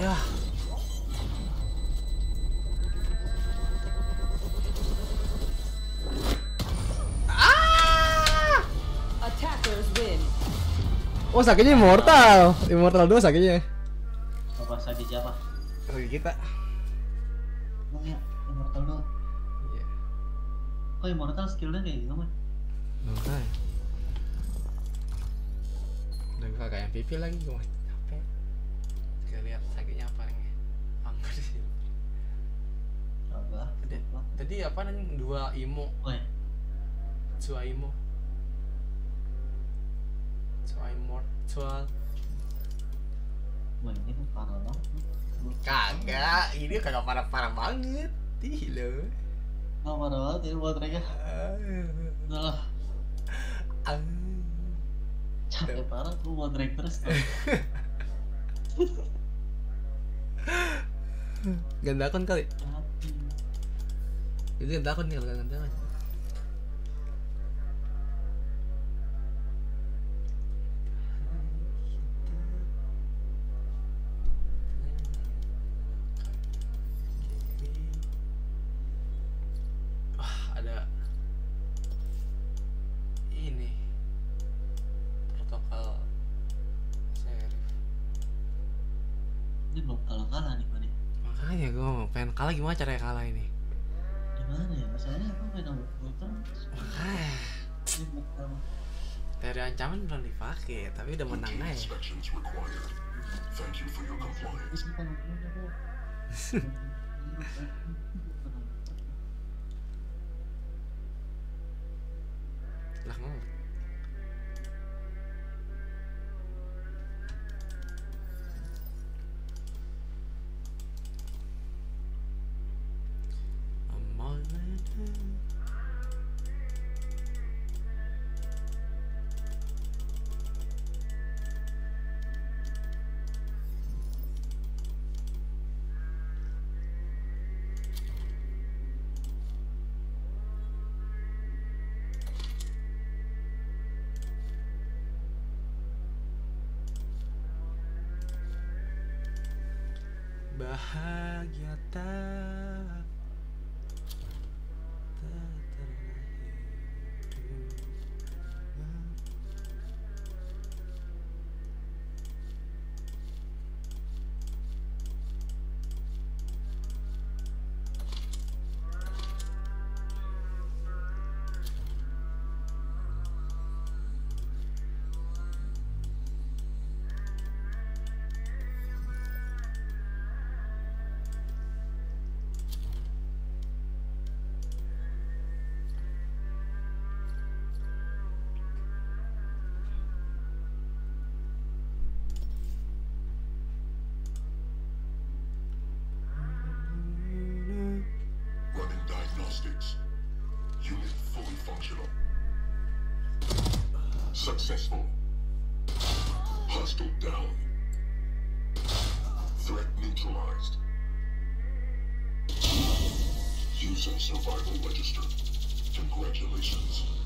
Ya. Oh sakitnya immortal Immortal 2 sakitnya Apa? Sagi siapa? Lagi kita. Oh ya, Immortal doang. Iya. Kok Immortal skillnya kayak gitu, man? Makanya. Udah kagak MVP lagi gue capek. Kita lihat sakitnya apa nih. Angker sih. Coba. Tadi, tadi apa nih dua imo, Oh ya, dua imo. Dua wah ini parah banget. Kagak, ini kagak parah-parah banget. Ih lo. Oh, parah banget ini buat mereka. Udah lah, capek parah tuh buat drag terus. tuh. Ganda akun kali. Itu ganda akun nih kalau ganda akun. Kalah gimana caranya kalah ini? Gimana ya? Masalahnya aku. Makanya Ini bukan dari ancaman belum dipakai, tapi udah menang aja. Thank you for your compliance. Lah ngomong. Bahagia tak diagnostics. Unit fully functional. Successful. Hostile down. Threat neutralized. User survival register. Congratulations.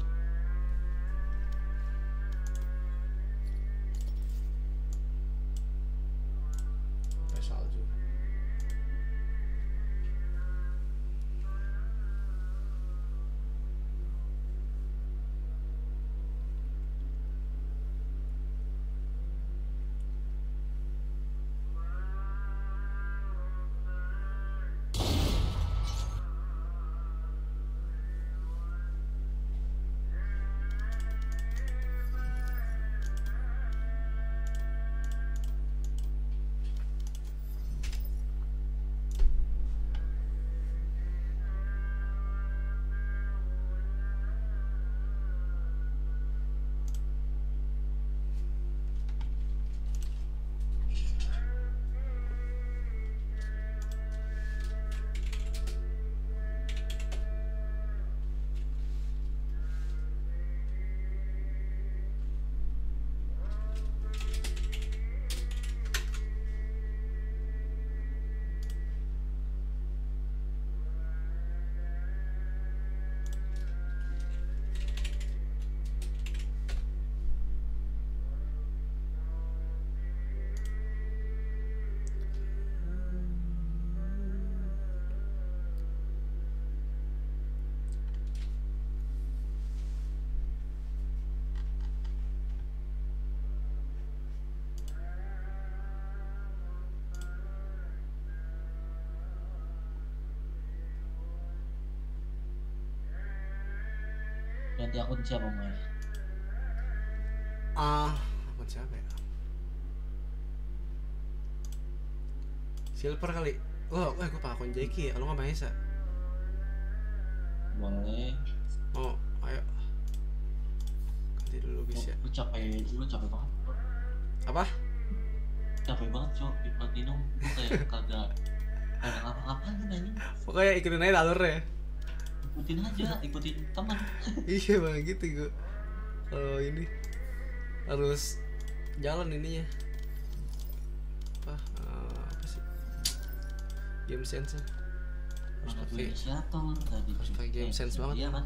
Ganti akun siapa mau ah akun siapa ya? Silver kali. Oh eh gue pakai akun Jeki ya. Lo nggak Maesa boleh. Mau ayo. Ganti dulu guys ya. Lu capek lu capek banget apa? Capek banget cok. Di platinum lu kayak kagak *laughs* kagak ngapa-ngapain anjing. Pokoknya ikutin aja alurnya ikutin aja ikutin teman *laughs* iya bang gitu gue kalau ini harus jalan ininya. Apa eh, apa sih? Game sense harus pakai inisiator tadi harus pakai game sense banget. iya kan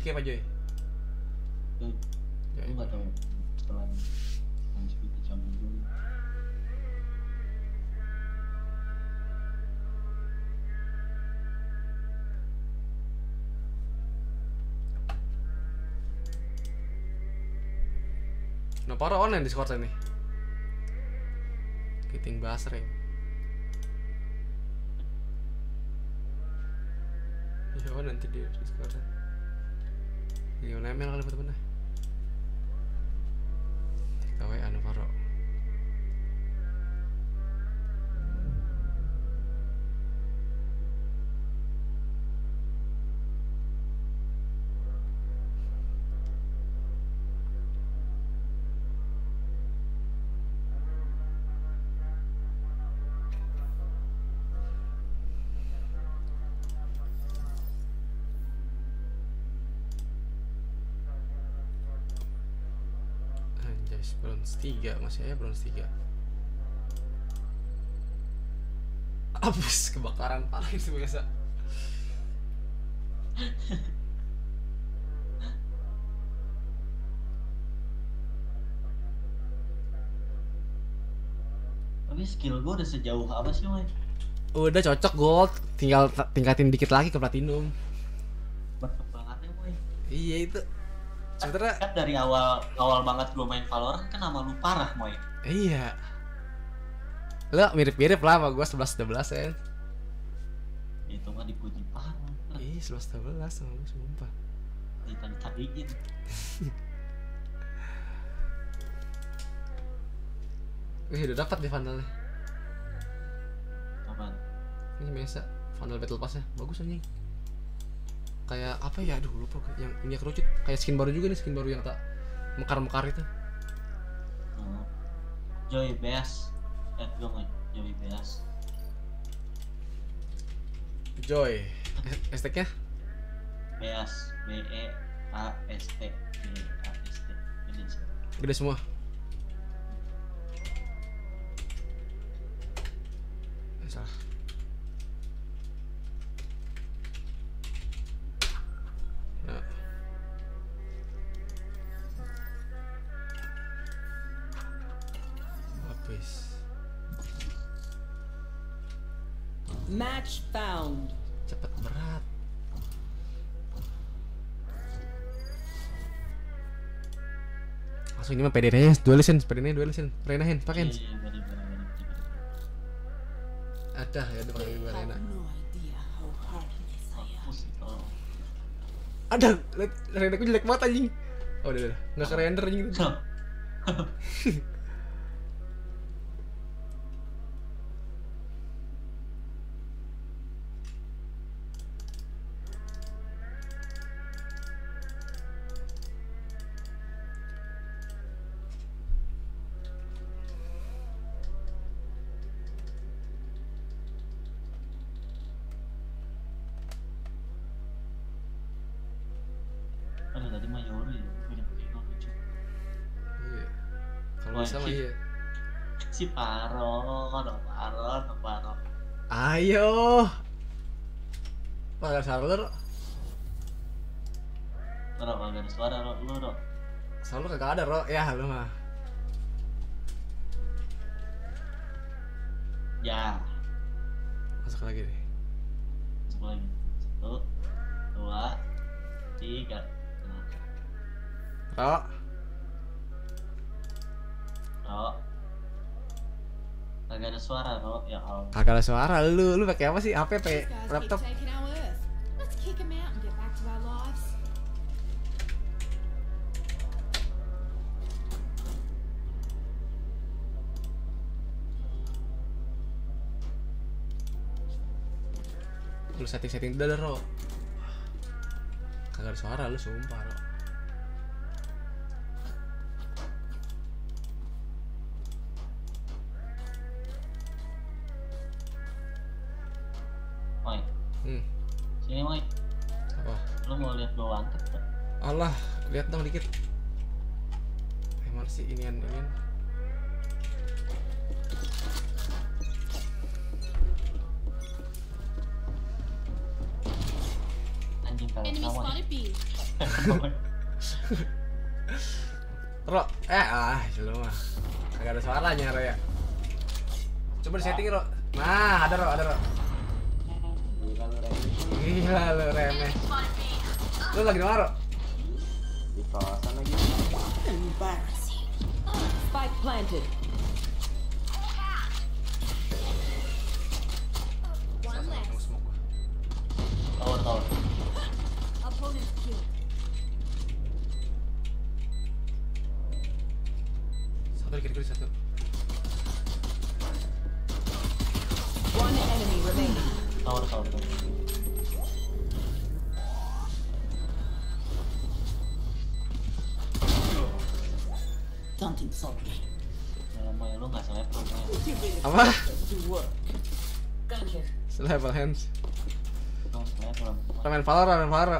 JK apa Joy? Joy. lu nggak tahu setelah itu cabut dulu Kenapa orang online Discord ini? Kiting basreng. Ya nanti di Discord. Iya email kali temen masih aja bronze 3 Abis kebakaran parah itu biasa. Tapi skill gue udah sejauh apa sih Moy? Udah cocok gold. Tinggal tingkatin dikit lagi ke platinum. Moy Iya itu Sebenernya kan dari awal awal banget gue main Valorant kan nama lu parah Moy. Iya. Lo mirip-mirip lah sama gue 11-12 ya. Itu mah dipuji parah. Ih 11-12 sama lu sumpah. Ditadi-tadiin *laughs* Wih udah dapat deh vandalnya. Apaan? Ini biasa Vandal Battle Pass nya Bagus anjing Kayak apa ya aduh lupa gue. yang ini kerucut kayak skin baru juga nih skin baru yang tak mekar-mekar itu. Hmm. Joy Beas eh Joy Beas Joy Hashtagnya Beas B E A S T B A S T. Gede sih. gede semua. Eh, salah langsung ini mah PD nya dualisin PD nya dualisin renahin pakein ada ya pakai gue rena. Ada. Rena gue jelek banget anjing. Oh udah udah. Nggak ke render anjing *laughs* *laughs* ayo. Pada salah lu kagak ada suara Ro, lu Ro. Selalu kagak ada Ro. Ya lu mah. Ya, Masuk lagi deh. Masuk lagi. Satu, dua, tiga. Nah, Ro. Ro. Kagak ada suara Ro, ya Allah. Kagak ada suara lu Lu pakai apa sih? HP pakai laptop keep taking our Earth. Let's kick them out and get back to our lives. Lu setting-setting dulu Ro Kagak ada suara lu sumpah Ro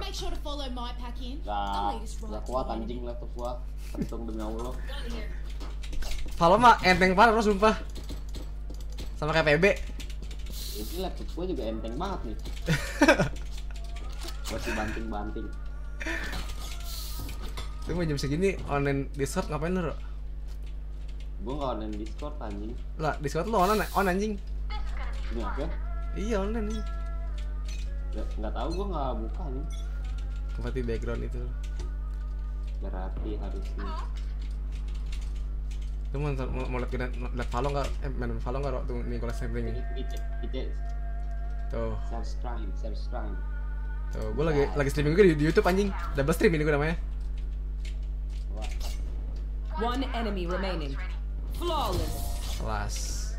Make sure to follow my pack in. Gak, kuat anjing laptop gua. Untung demi Allah. Valo mah enteng parah Ro sumpah. Sama kayak PB. Ini laptop gua juga enteng banget nih. *laughs* Masih banting-banting. Lu mau jam segini online Discord ngapain lu Ro? Gua nggak online Discord anjing. Lah, Discord lu online on anjing. Ini apa? Iya online anjing. Nggak, nggak tahu gua nggak buka nih. Berarti background itu. Berarti harusnya. Lu mau, mau, mau liat, liat, Valo nggak? Eh, main Valo nggak? Tuh Nicholas Sampling Ini kita Tuh, subscribe, subscribe. tuh. Gue lagi lagi streaming gue di, di YouTube anjing. Double stream ini gue namanya. One enemy remaining. Flawless. Kelas.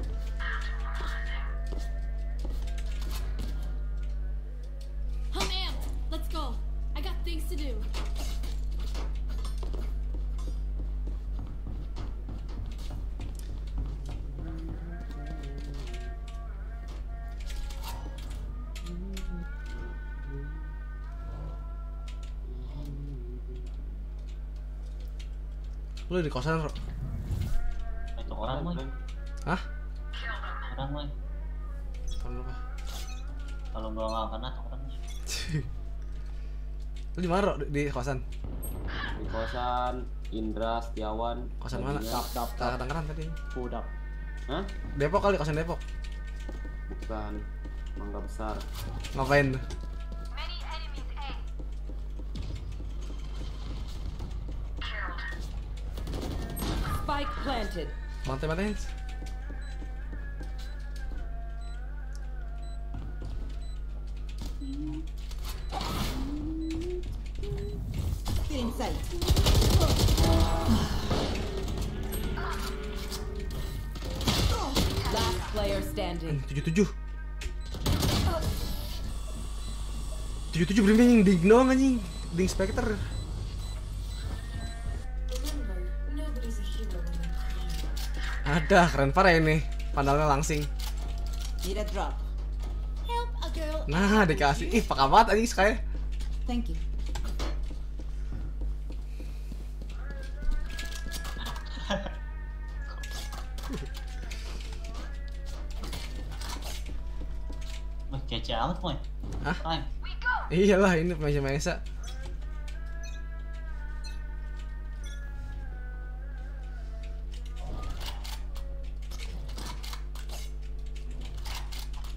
I'm. Let's go. I got things to do. Lu di kosan orang, Moy. Hah? Orang, Moy. Kosan lu apa? Kalau gua nggak kena, tuh orang. Moy. Lu di mana? Di, di kosan? di kosan Indra Setiawan. Kosan mana? Tap tap Tak Tangerang tadi. Pudap. Hah? Depok kali kosan Depok. Bukan. Mangga besar. Ngapain? Spike planted. Mantai. Get inside. Last player standing. belum anjing ding doang anjing ding specter Ada, keren parah ini. Pandalnya langsing. Nah, dikasih. Ih, pakai banget tadi sekali. Thank you. Kece amat, Hah? Iyalah, ini pemain Maisa.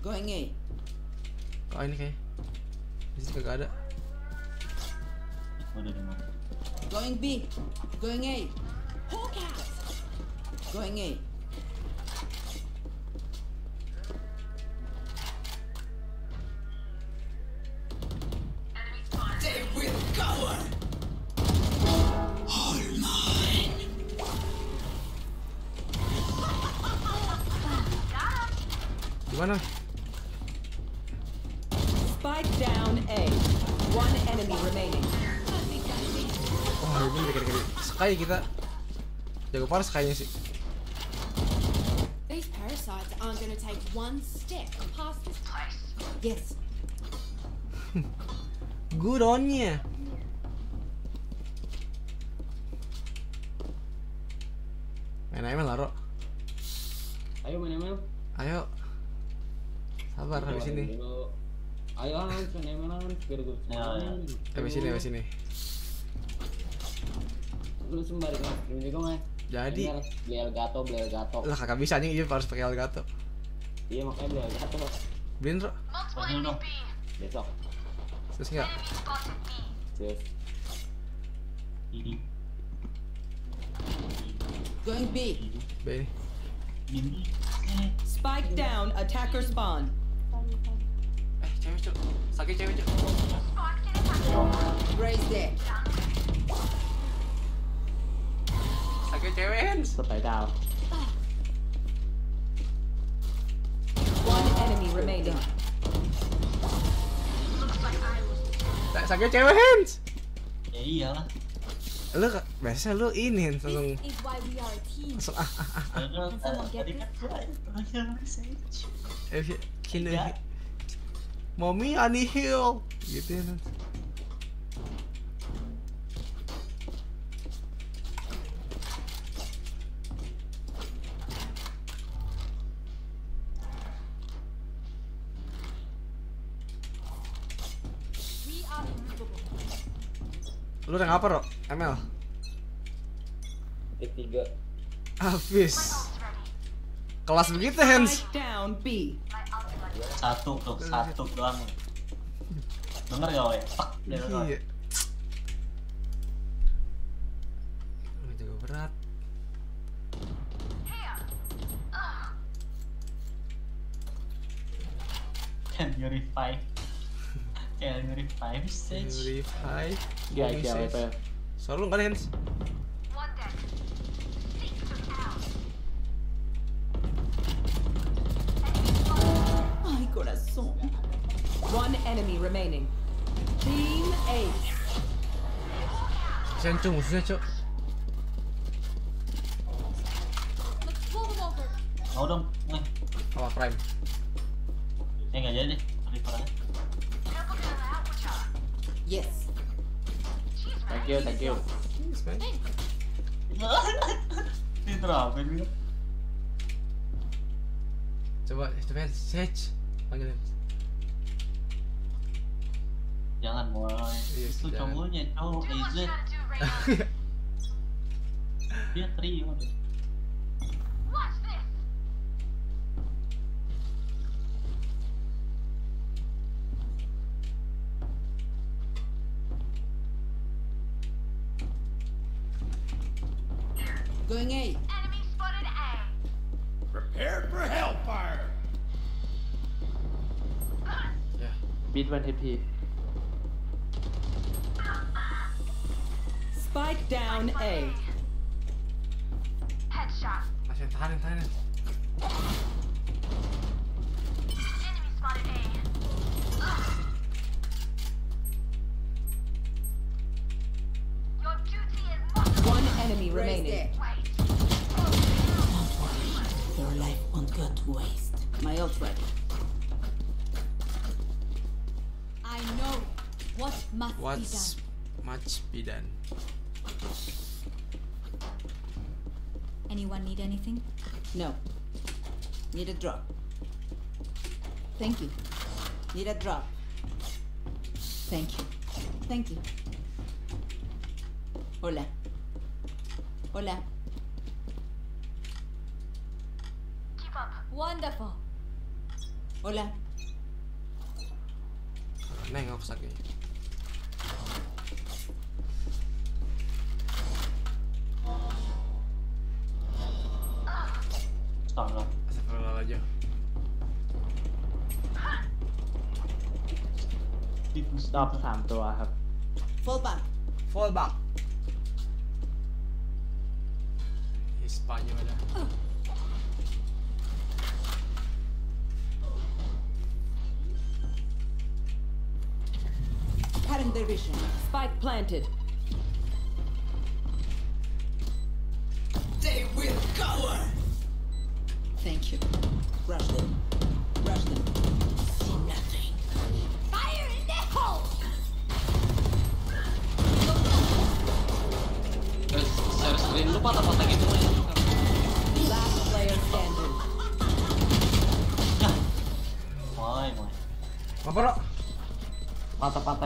Going A. Kok ini kayak di sini kagak ada. Udah di mana? Going B. Going A. Going A. Gimana? Sky kita jago parah Sky-nya sih. These parasites aren't going to take one step past this place. Yes. *laughs* Good on ya. Main ML Laro. Ayo main ML. Ayo. Sabar habis ini. Ayo Hans, main ML Hans, biar gue. Ya. Habis ini habis ini. Sembari kan stream juga mah. Jadi beli Elgato, beli Elgato. lah kagak bisa nih iya harus pakai Elgato. Iya makanya beli Elgato Bos. Beliin Ro. Panggil dong. besok. Terus enggak? Terus. Going B. B. Spike down. Attacker spawn. Eh, cewek, Cuk. Sakit cewek, Cuk. Raise there. Get your hands! Slip by down. One enemy remaining. Tak sakit cewek hands. Yeah. Look, Lu biasanya lu ini langsung langsung ah ah ah. If you kill me, mommy on the hill gitu. Ya. Lu rank apa, Ro? ML. Titik tiga Habis. Kelas begitu, B. Satu tuh, satu doang. Denger ya, denger doang. Iya. Lu jago berat. Can you revive? Can you revive stage? Revive. Gak Booming IKWP save. Suara lu nggak ada, Hens. Ay, corazón. One enemy remaining. Team A. Kasihan, Cuk, musuhnya, Cuk. Let's pull them over. Mau dong, nih. Oh, Prime. Eh nggak jadi deh, revive aja. Yes. Thank you, thank you *laughs* Yes, man. Diterapin gitu. Coba, coba Hens. Sage. Panggil. Jangan boy. Yes, Itu cowoknya, cowok EZ. Dia trio deh. Going A. Prepare for hellfire! Ya. Beat 1 HP Spike down A. Masih tahan, tahan. Hens. Waste. My ult. I know what must What's be done. much be done? Anyone need anything? No. Need a drop. Thank you. Need a drop. Thank you. Thank you. Hola. Hola. Hola. Nengok sakit. Astagfirullah.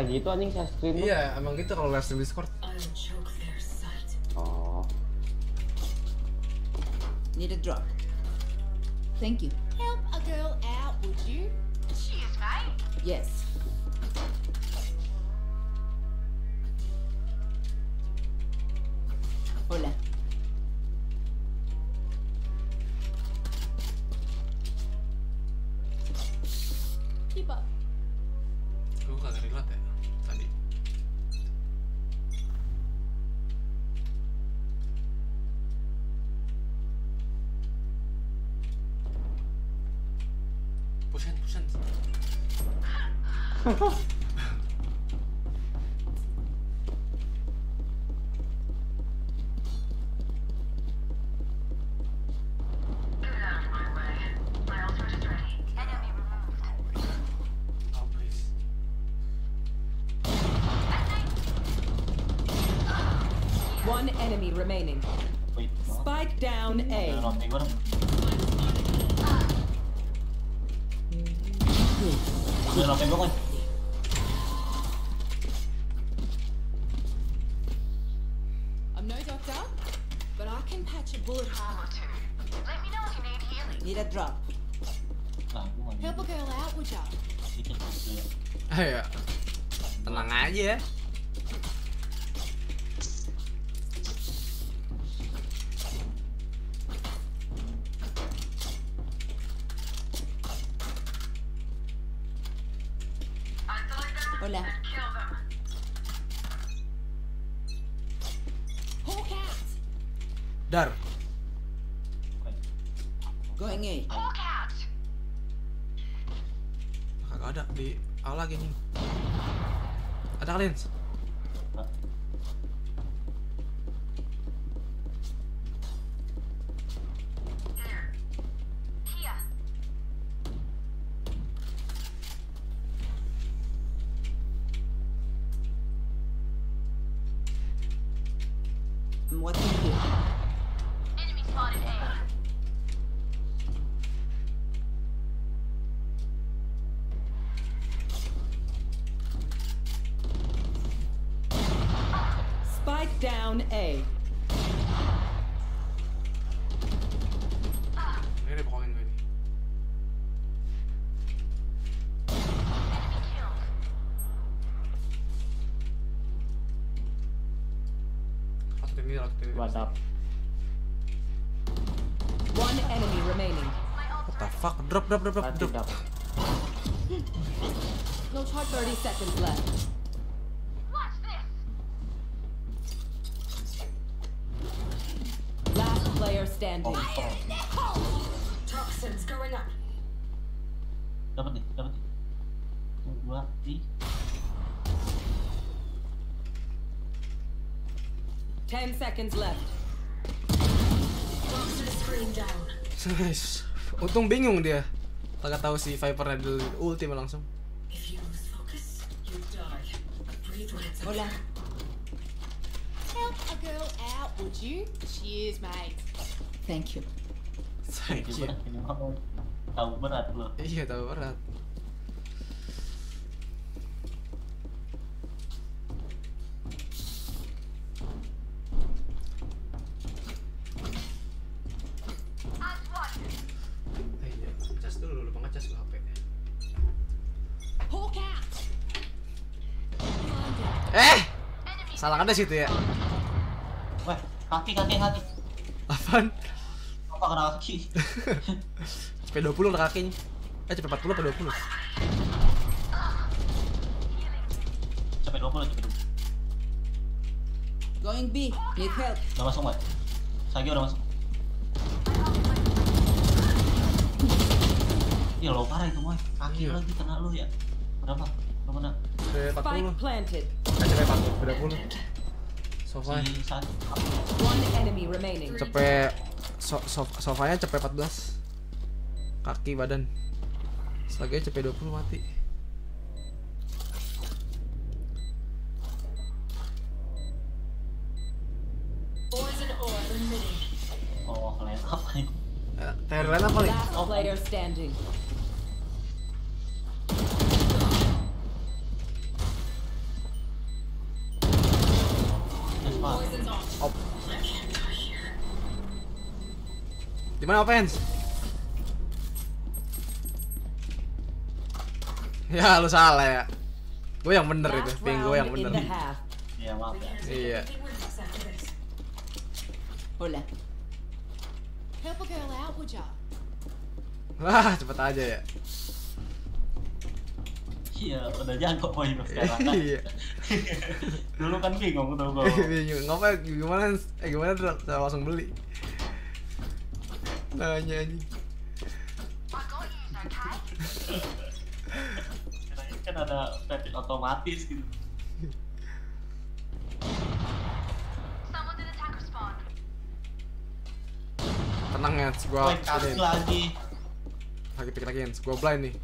Gitu anjing saya stream. Iya, emang gitu kalau live stream Discord. Oh. Need a drop. Thank you. Spike down Ada A. roti gua dong. Ada roti gua kan? I'm no doctor, but I can patch a bullet hole or two. Let me know if you need healing. Need a drop. Nah, gua nggak Help a girl out, would ya? dikit gitu ya. Ayo. Tenang aja ini, atau ini. Wadap. One enemy remaining. What the fuck? Drop, drop, drop, drop, Tadi drop. dap. No charge. 30 seconds left. Watch this! Last player standing. Oh, Toxins 10 seconds left. Nice. Untung bingung dia. Kagak tahu si Viper ada ulti langsung. Hola. Help a girl out, would you? Cheers, mate. Thank you. Thank you. tahu berat loh. Iya tahu berat. Salah ada situ ya. Wah, kaki kaki kaki. Apaan? Apa kena kaki? CP 20 ada kakinya. Eh, CP 40 apa 20? Cepet 20, cepet 20. Going B. Need help. Udah masuk, Mbak. Sagi udah masuk. Iya, lo parah itu, Moy. Kaki Iya. lagi kena lu ya. Berapa? Lo kena? CP 40. Spike planted. CP 40, 20. Sofa. Si Sagi. One enemy remaining. CP so, so, sofanya CP 14. Kaki badan. Selagi CP 20 mati. Oh, lain apa ini? Eh, teori lain apa nih? Last player standing. Di mana offense? Ya, lu salah ya. Gue yang bener itu, ping gue yang bener. Iya, maaf ya. Iya. Hola. Help a girl out, would ya? Wah, cepet aja ya. Iya, udah jago lu sekarang kan. *laughs* Iya. Dulu kan bingung tuh gua. *laughs* Bingung, ngapain gimana eh gimana langsung beli. Nanya. Kirain kan ada setting otomatis gitu. Tenang ya, gua ini. lagi. Lagi pikir lagi, gua blind nih.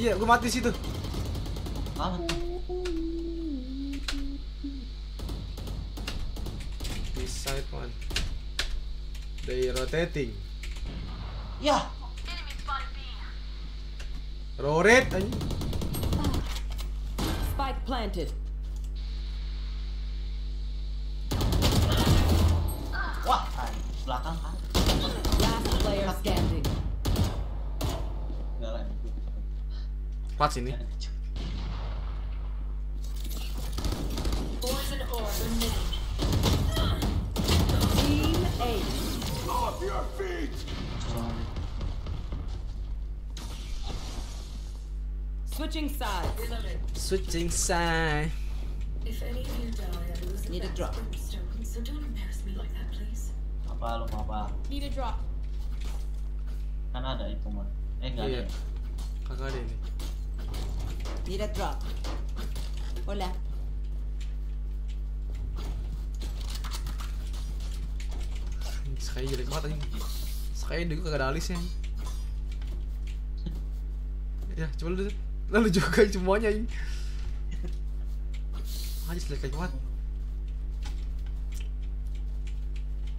Iya, gua mati situ. kalah. This side one. They rotating. Ya, Roret anjing. Spike planted. wah, kan belakang kan. Last player standing. Enggak lah. Plat sini. Poison orb emitting. Team eight. Off your feet! Switching. Reloading. Switching side. If any of you die, I lose Need a drop. so don't embarrass me like that, please. Apa mau apa? Need a drop. Kan ada itu mah. Eh enggak ada. Iya. ya? Kagak ada ini. Need a drop. Hola. Sekali jelek banget anjing. Sekali juga kagak ada alisnya. Ya, coba lu lalu juga semuanya anjing. Aja jelek banget.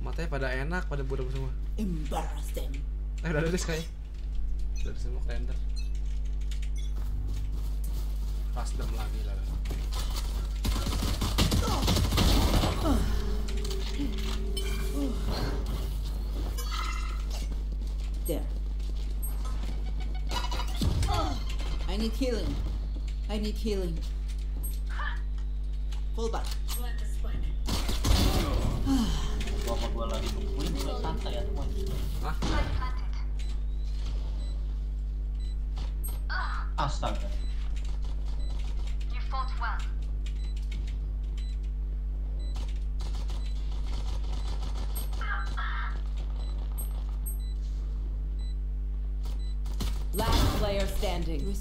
Matanya pada enak, pada bodoh semua. Embarrass them. Eh, udah ada deh. Udah ada semua render. Custom lagi lah. There. I need healing. I need healing. Fall back. Plant the spike. Gua sama gua lagi nungguin udah santai ya teman. Hah?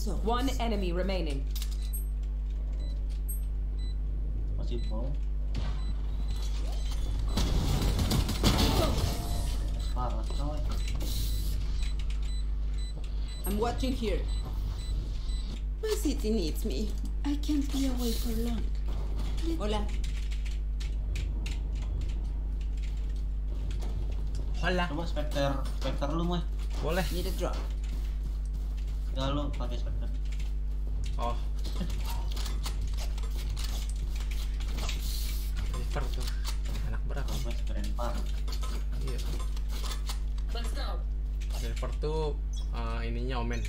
Standing. Results. One enemy remaining. Masih mau. Parah. I'm watching here. The city needs me. I can't be away for long. Hola. Hola. Coba Spectre, Spectre lu mah. Boleh. Need a drop. Ya lu pakai Spectre. Oh. River tuh. Enak berat. Coba Spectre paru. Iya. Let's go. River tuh eh, ininya omen.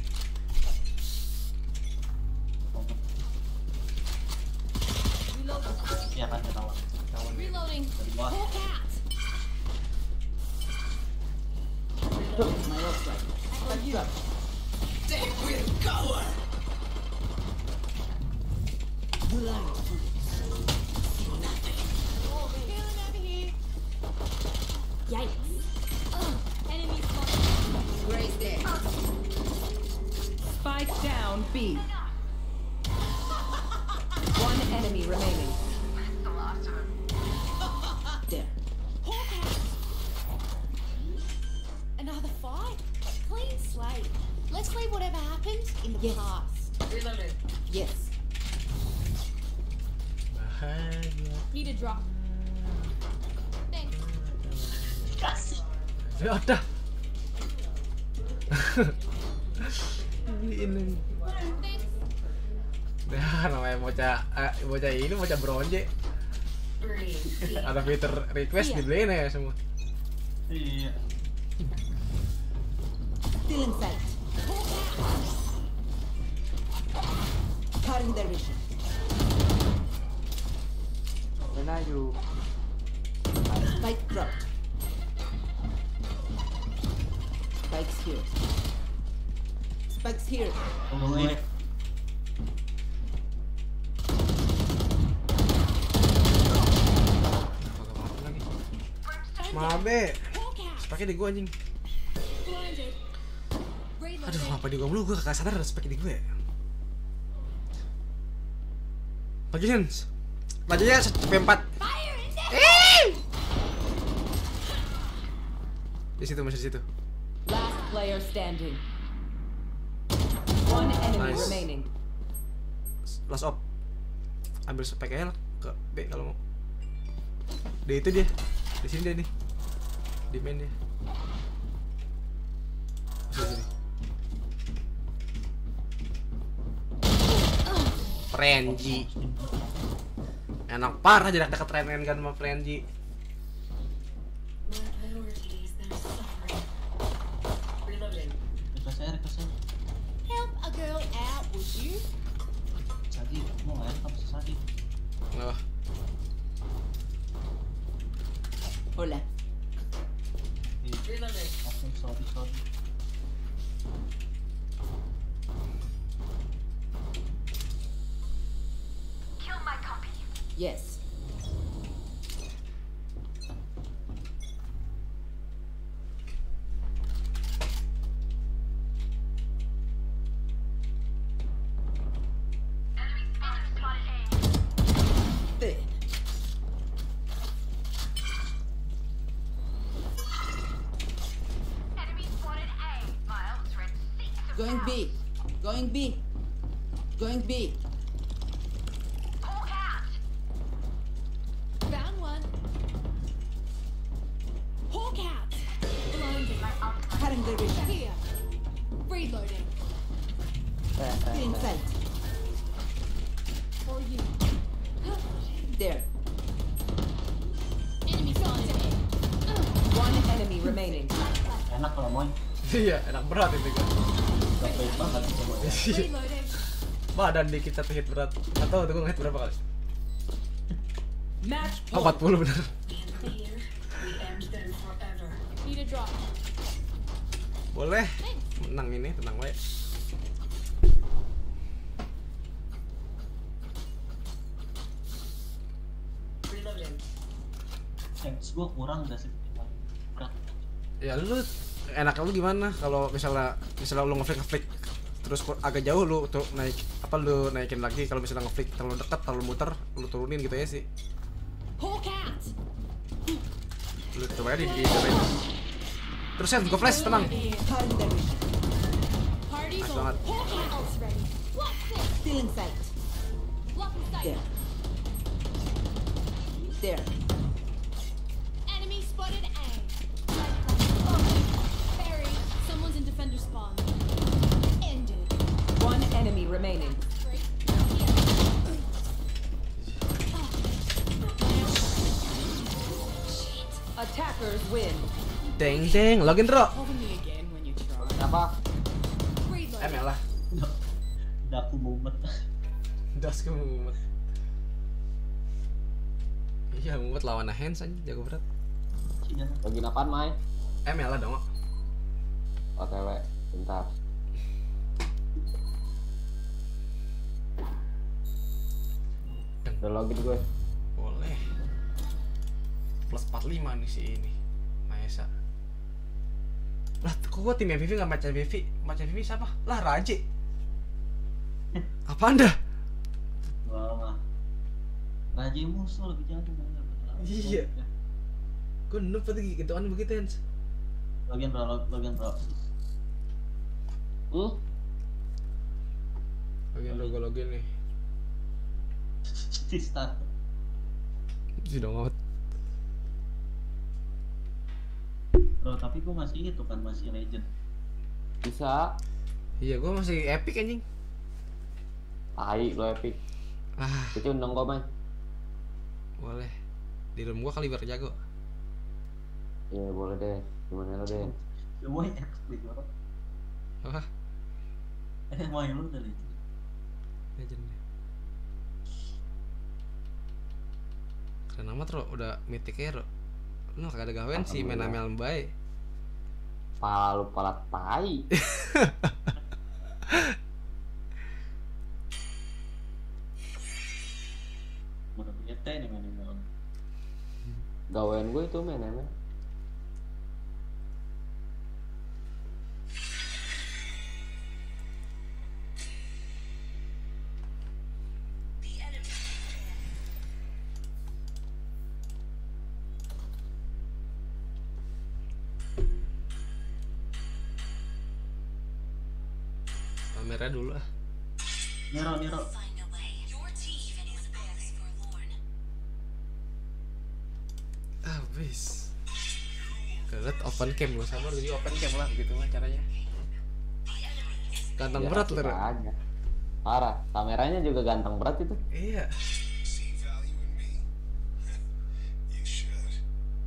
Bronze. Ada fitur request Iya. dibeliin ya semua. Iya. In Pakai di gua anjing. Aduh, apa di gua mulu gua kagak sadar ada spek di gue. Magicians. Bajunya P4. Fire in there. Di situ masih di situ. Last player standing. One enemy Nice. remaining. Last op. Ambil spek aja lah ke B kalau mau. Di itu dia. Di sini dia nih. Di main dia. Frenji. Enak parah jarak dekat Rengen kan sama Frenji. Request saya, request saya. Help a girl out, would you? Sadi, mau nggak ya? Kamu Hola. Reloading. Oke, sorry, sorry. Yes. Iya enak berat itu kan. Baik banget. *laughs* Badan di kita tuh hit berat. Atau tuh gue hit berapa kali? Match Oh, point. 40 bener. Boleh. Menang ini, tenang wae. Thanks gua kurang udah sih. Berat. Ya lu enak lu gimana? Kalau misalnya misalnya lu ngeflick ngeflick terus agak jauh lu tuh naik apa lu naikin lagi? Kalau misalnya ngeflick terlalu dekat terlalu muter lu turunin gitu ya sih. Lu coba aja di di cobain. terus ya gue flash tenang. Nice banget. There. There. Enemy spotted A. remaining. Attackers win. Deng deng, login Ro. Cover me again when you try. Kenapa? Reload. ML lah. Udah aku mumet. Das ke mumet. Iya, mumet lawan hands aja jago berat. Cina. Login apaan, Mai? ML lah dong. OTW, bentar. Udah login gue. Boleh. Plus 45 nih si ini. Maesa. Lah, kok gua tim MVP nggak macam MVP? Macam MVP siapa? Lah, Raji. Apa anda? Wah, musuh lebih jago. Iya. Gue noob tadi gitu kan begitu Hans. Login bro, log- login bro. Hmm? Login lo, gue login nih. Di start. Sudah ngot. Bro, tapi gua masih itu kan masih legend. Bisa. Iya, gue masih epic anjing. Tai lo epic. Ah, Kecil undang kau, Mai. boleh. Di room gua kali biar jago. Iya, boleh deh. Gimana lo deh? Semua yang epic bro. Apa? Eh, main lu dari itu. Legend deh. Keren amat Ro, udah mythic ya Ro. Lu kagak ada gawean sih main amel bae. Pala lu pala tai. Gawean gue itu main emang. Open cam lu sama jadi open cam lah gitu mah caranya. Ganteng Ya, berat Ro. aja. Parah, kameranya juga ganteng berat itu. Iya.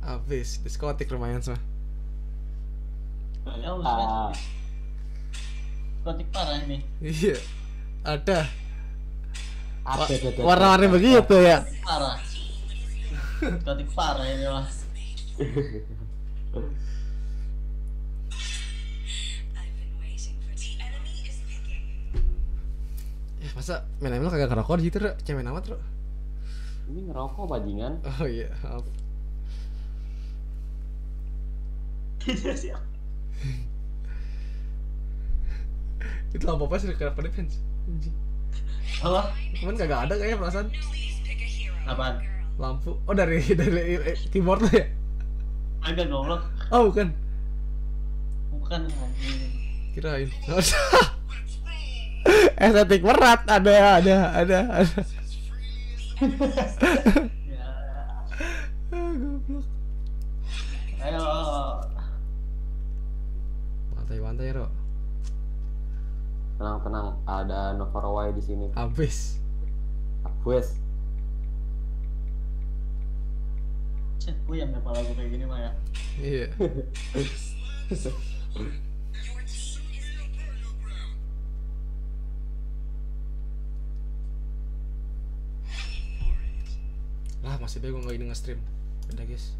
Habis diskotik lumayan semua. Ya, Ah, udah. Kotik parah ini. Iya. Ada. ada, Wa- ada, ada. Warna-warni begitu ya. Parah. Kotik parah ini lah. *laughs* masa main ML kagak ngerokok di situ, Ro? Cemen amat, Ro. Ini ngerokok bajingan. Oh iya, maaf. Itu lampu apa sih kenapa defense? Anjing. Apa? Cuman kagak ada kayaknya perasaan Apaan? lampu. Oh dari dari eh, keyboard lo ya? Agak goblok. Oh bukan. Bukan. Kirain. *laughs* Estetik berat ada ada ada ada. Ya. Ayo. Pantai-pantai, Ro. Tenang, tenang. Ada Novarawai di sini. Habis. Cek, gue yang kepala gue kayak gini mah ya. Iya. *laughs* lah masih bego nggak ini nge-stream. Udah guys.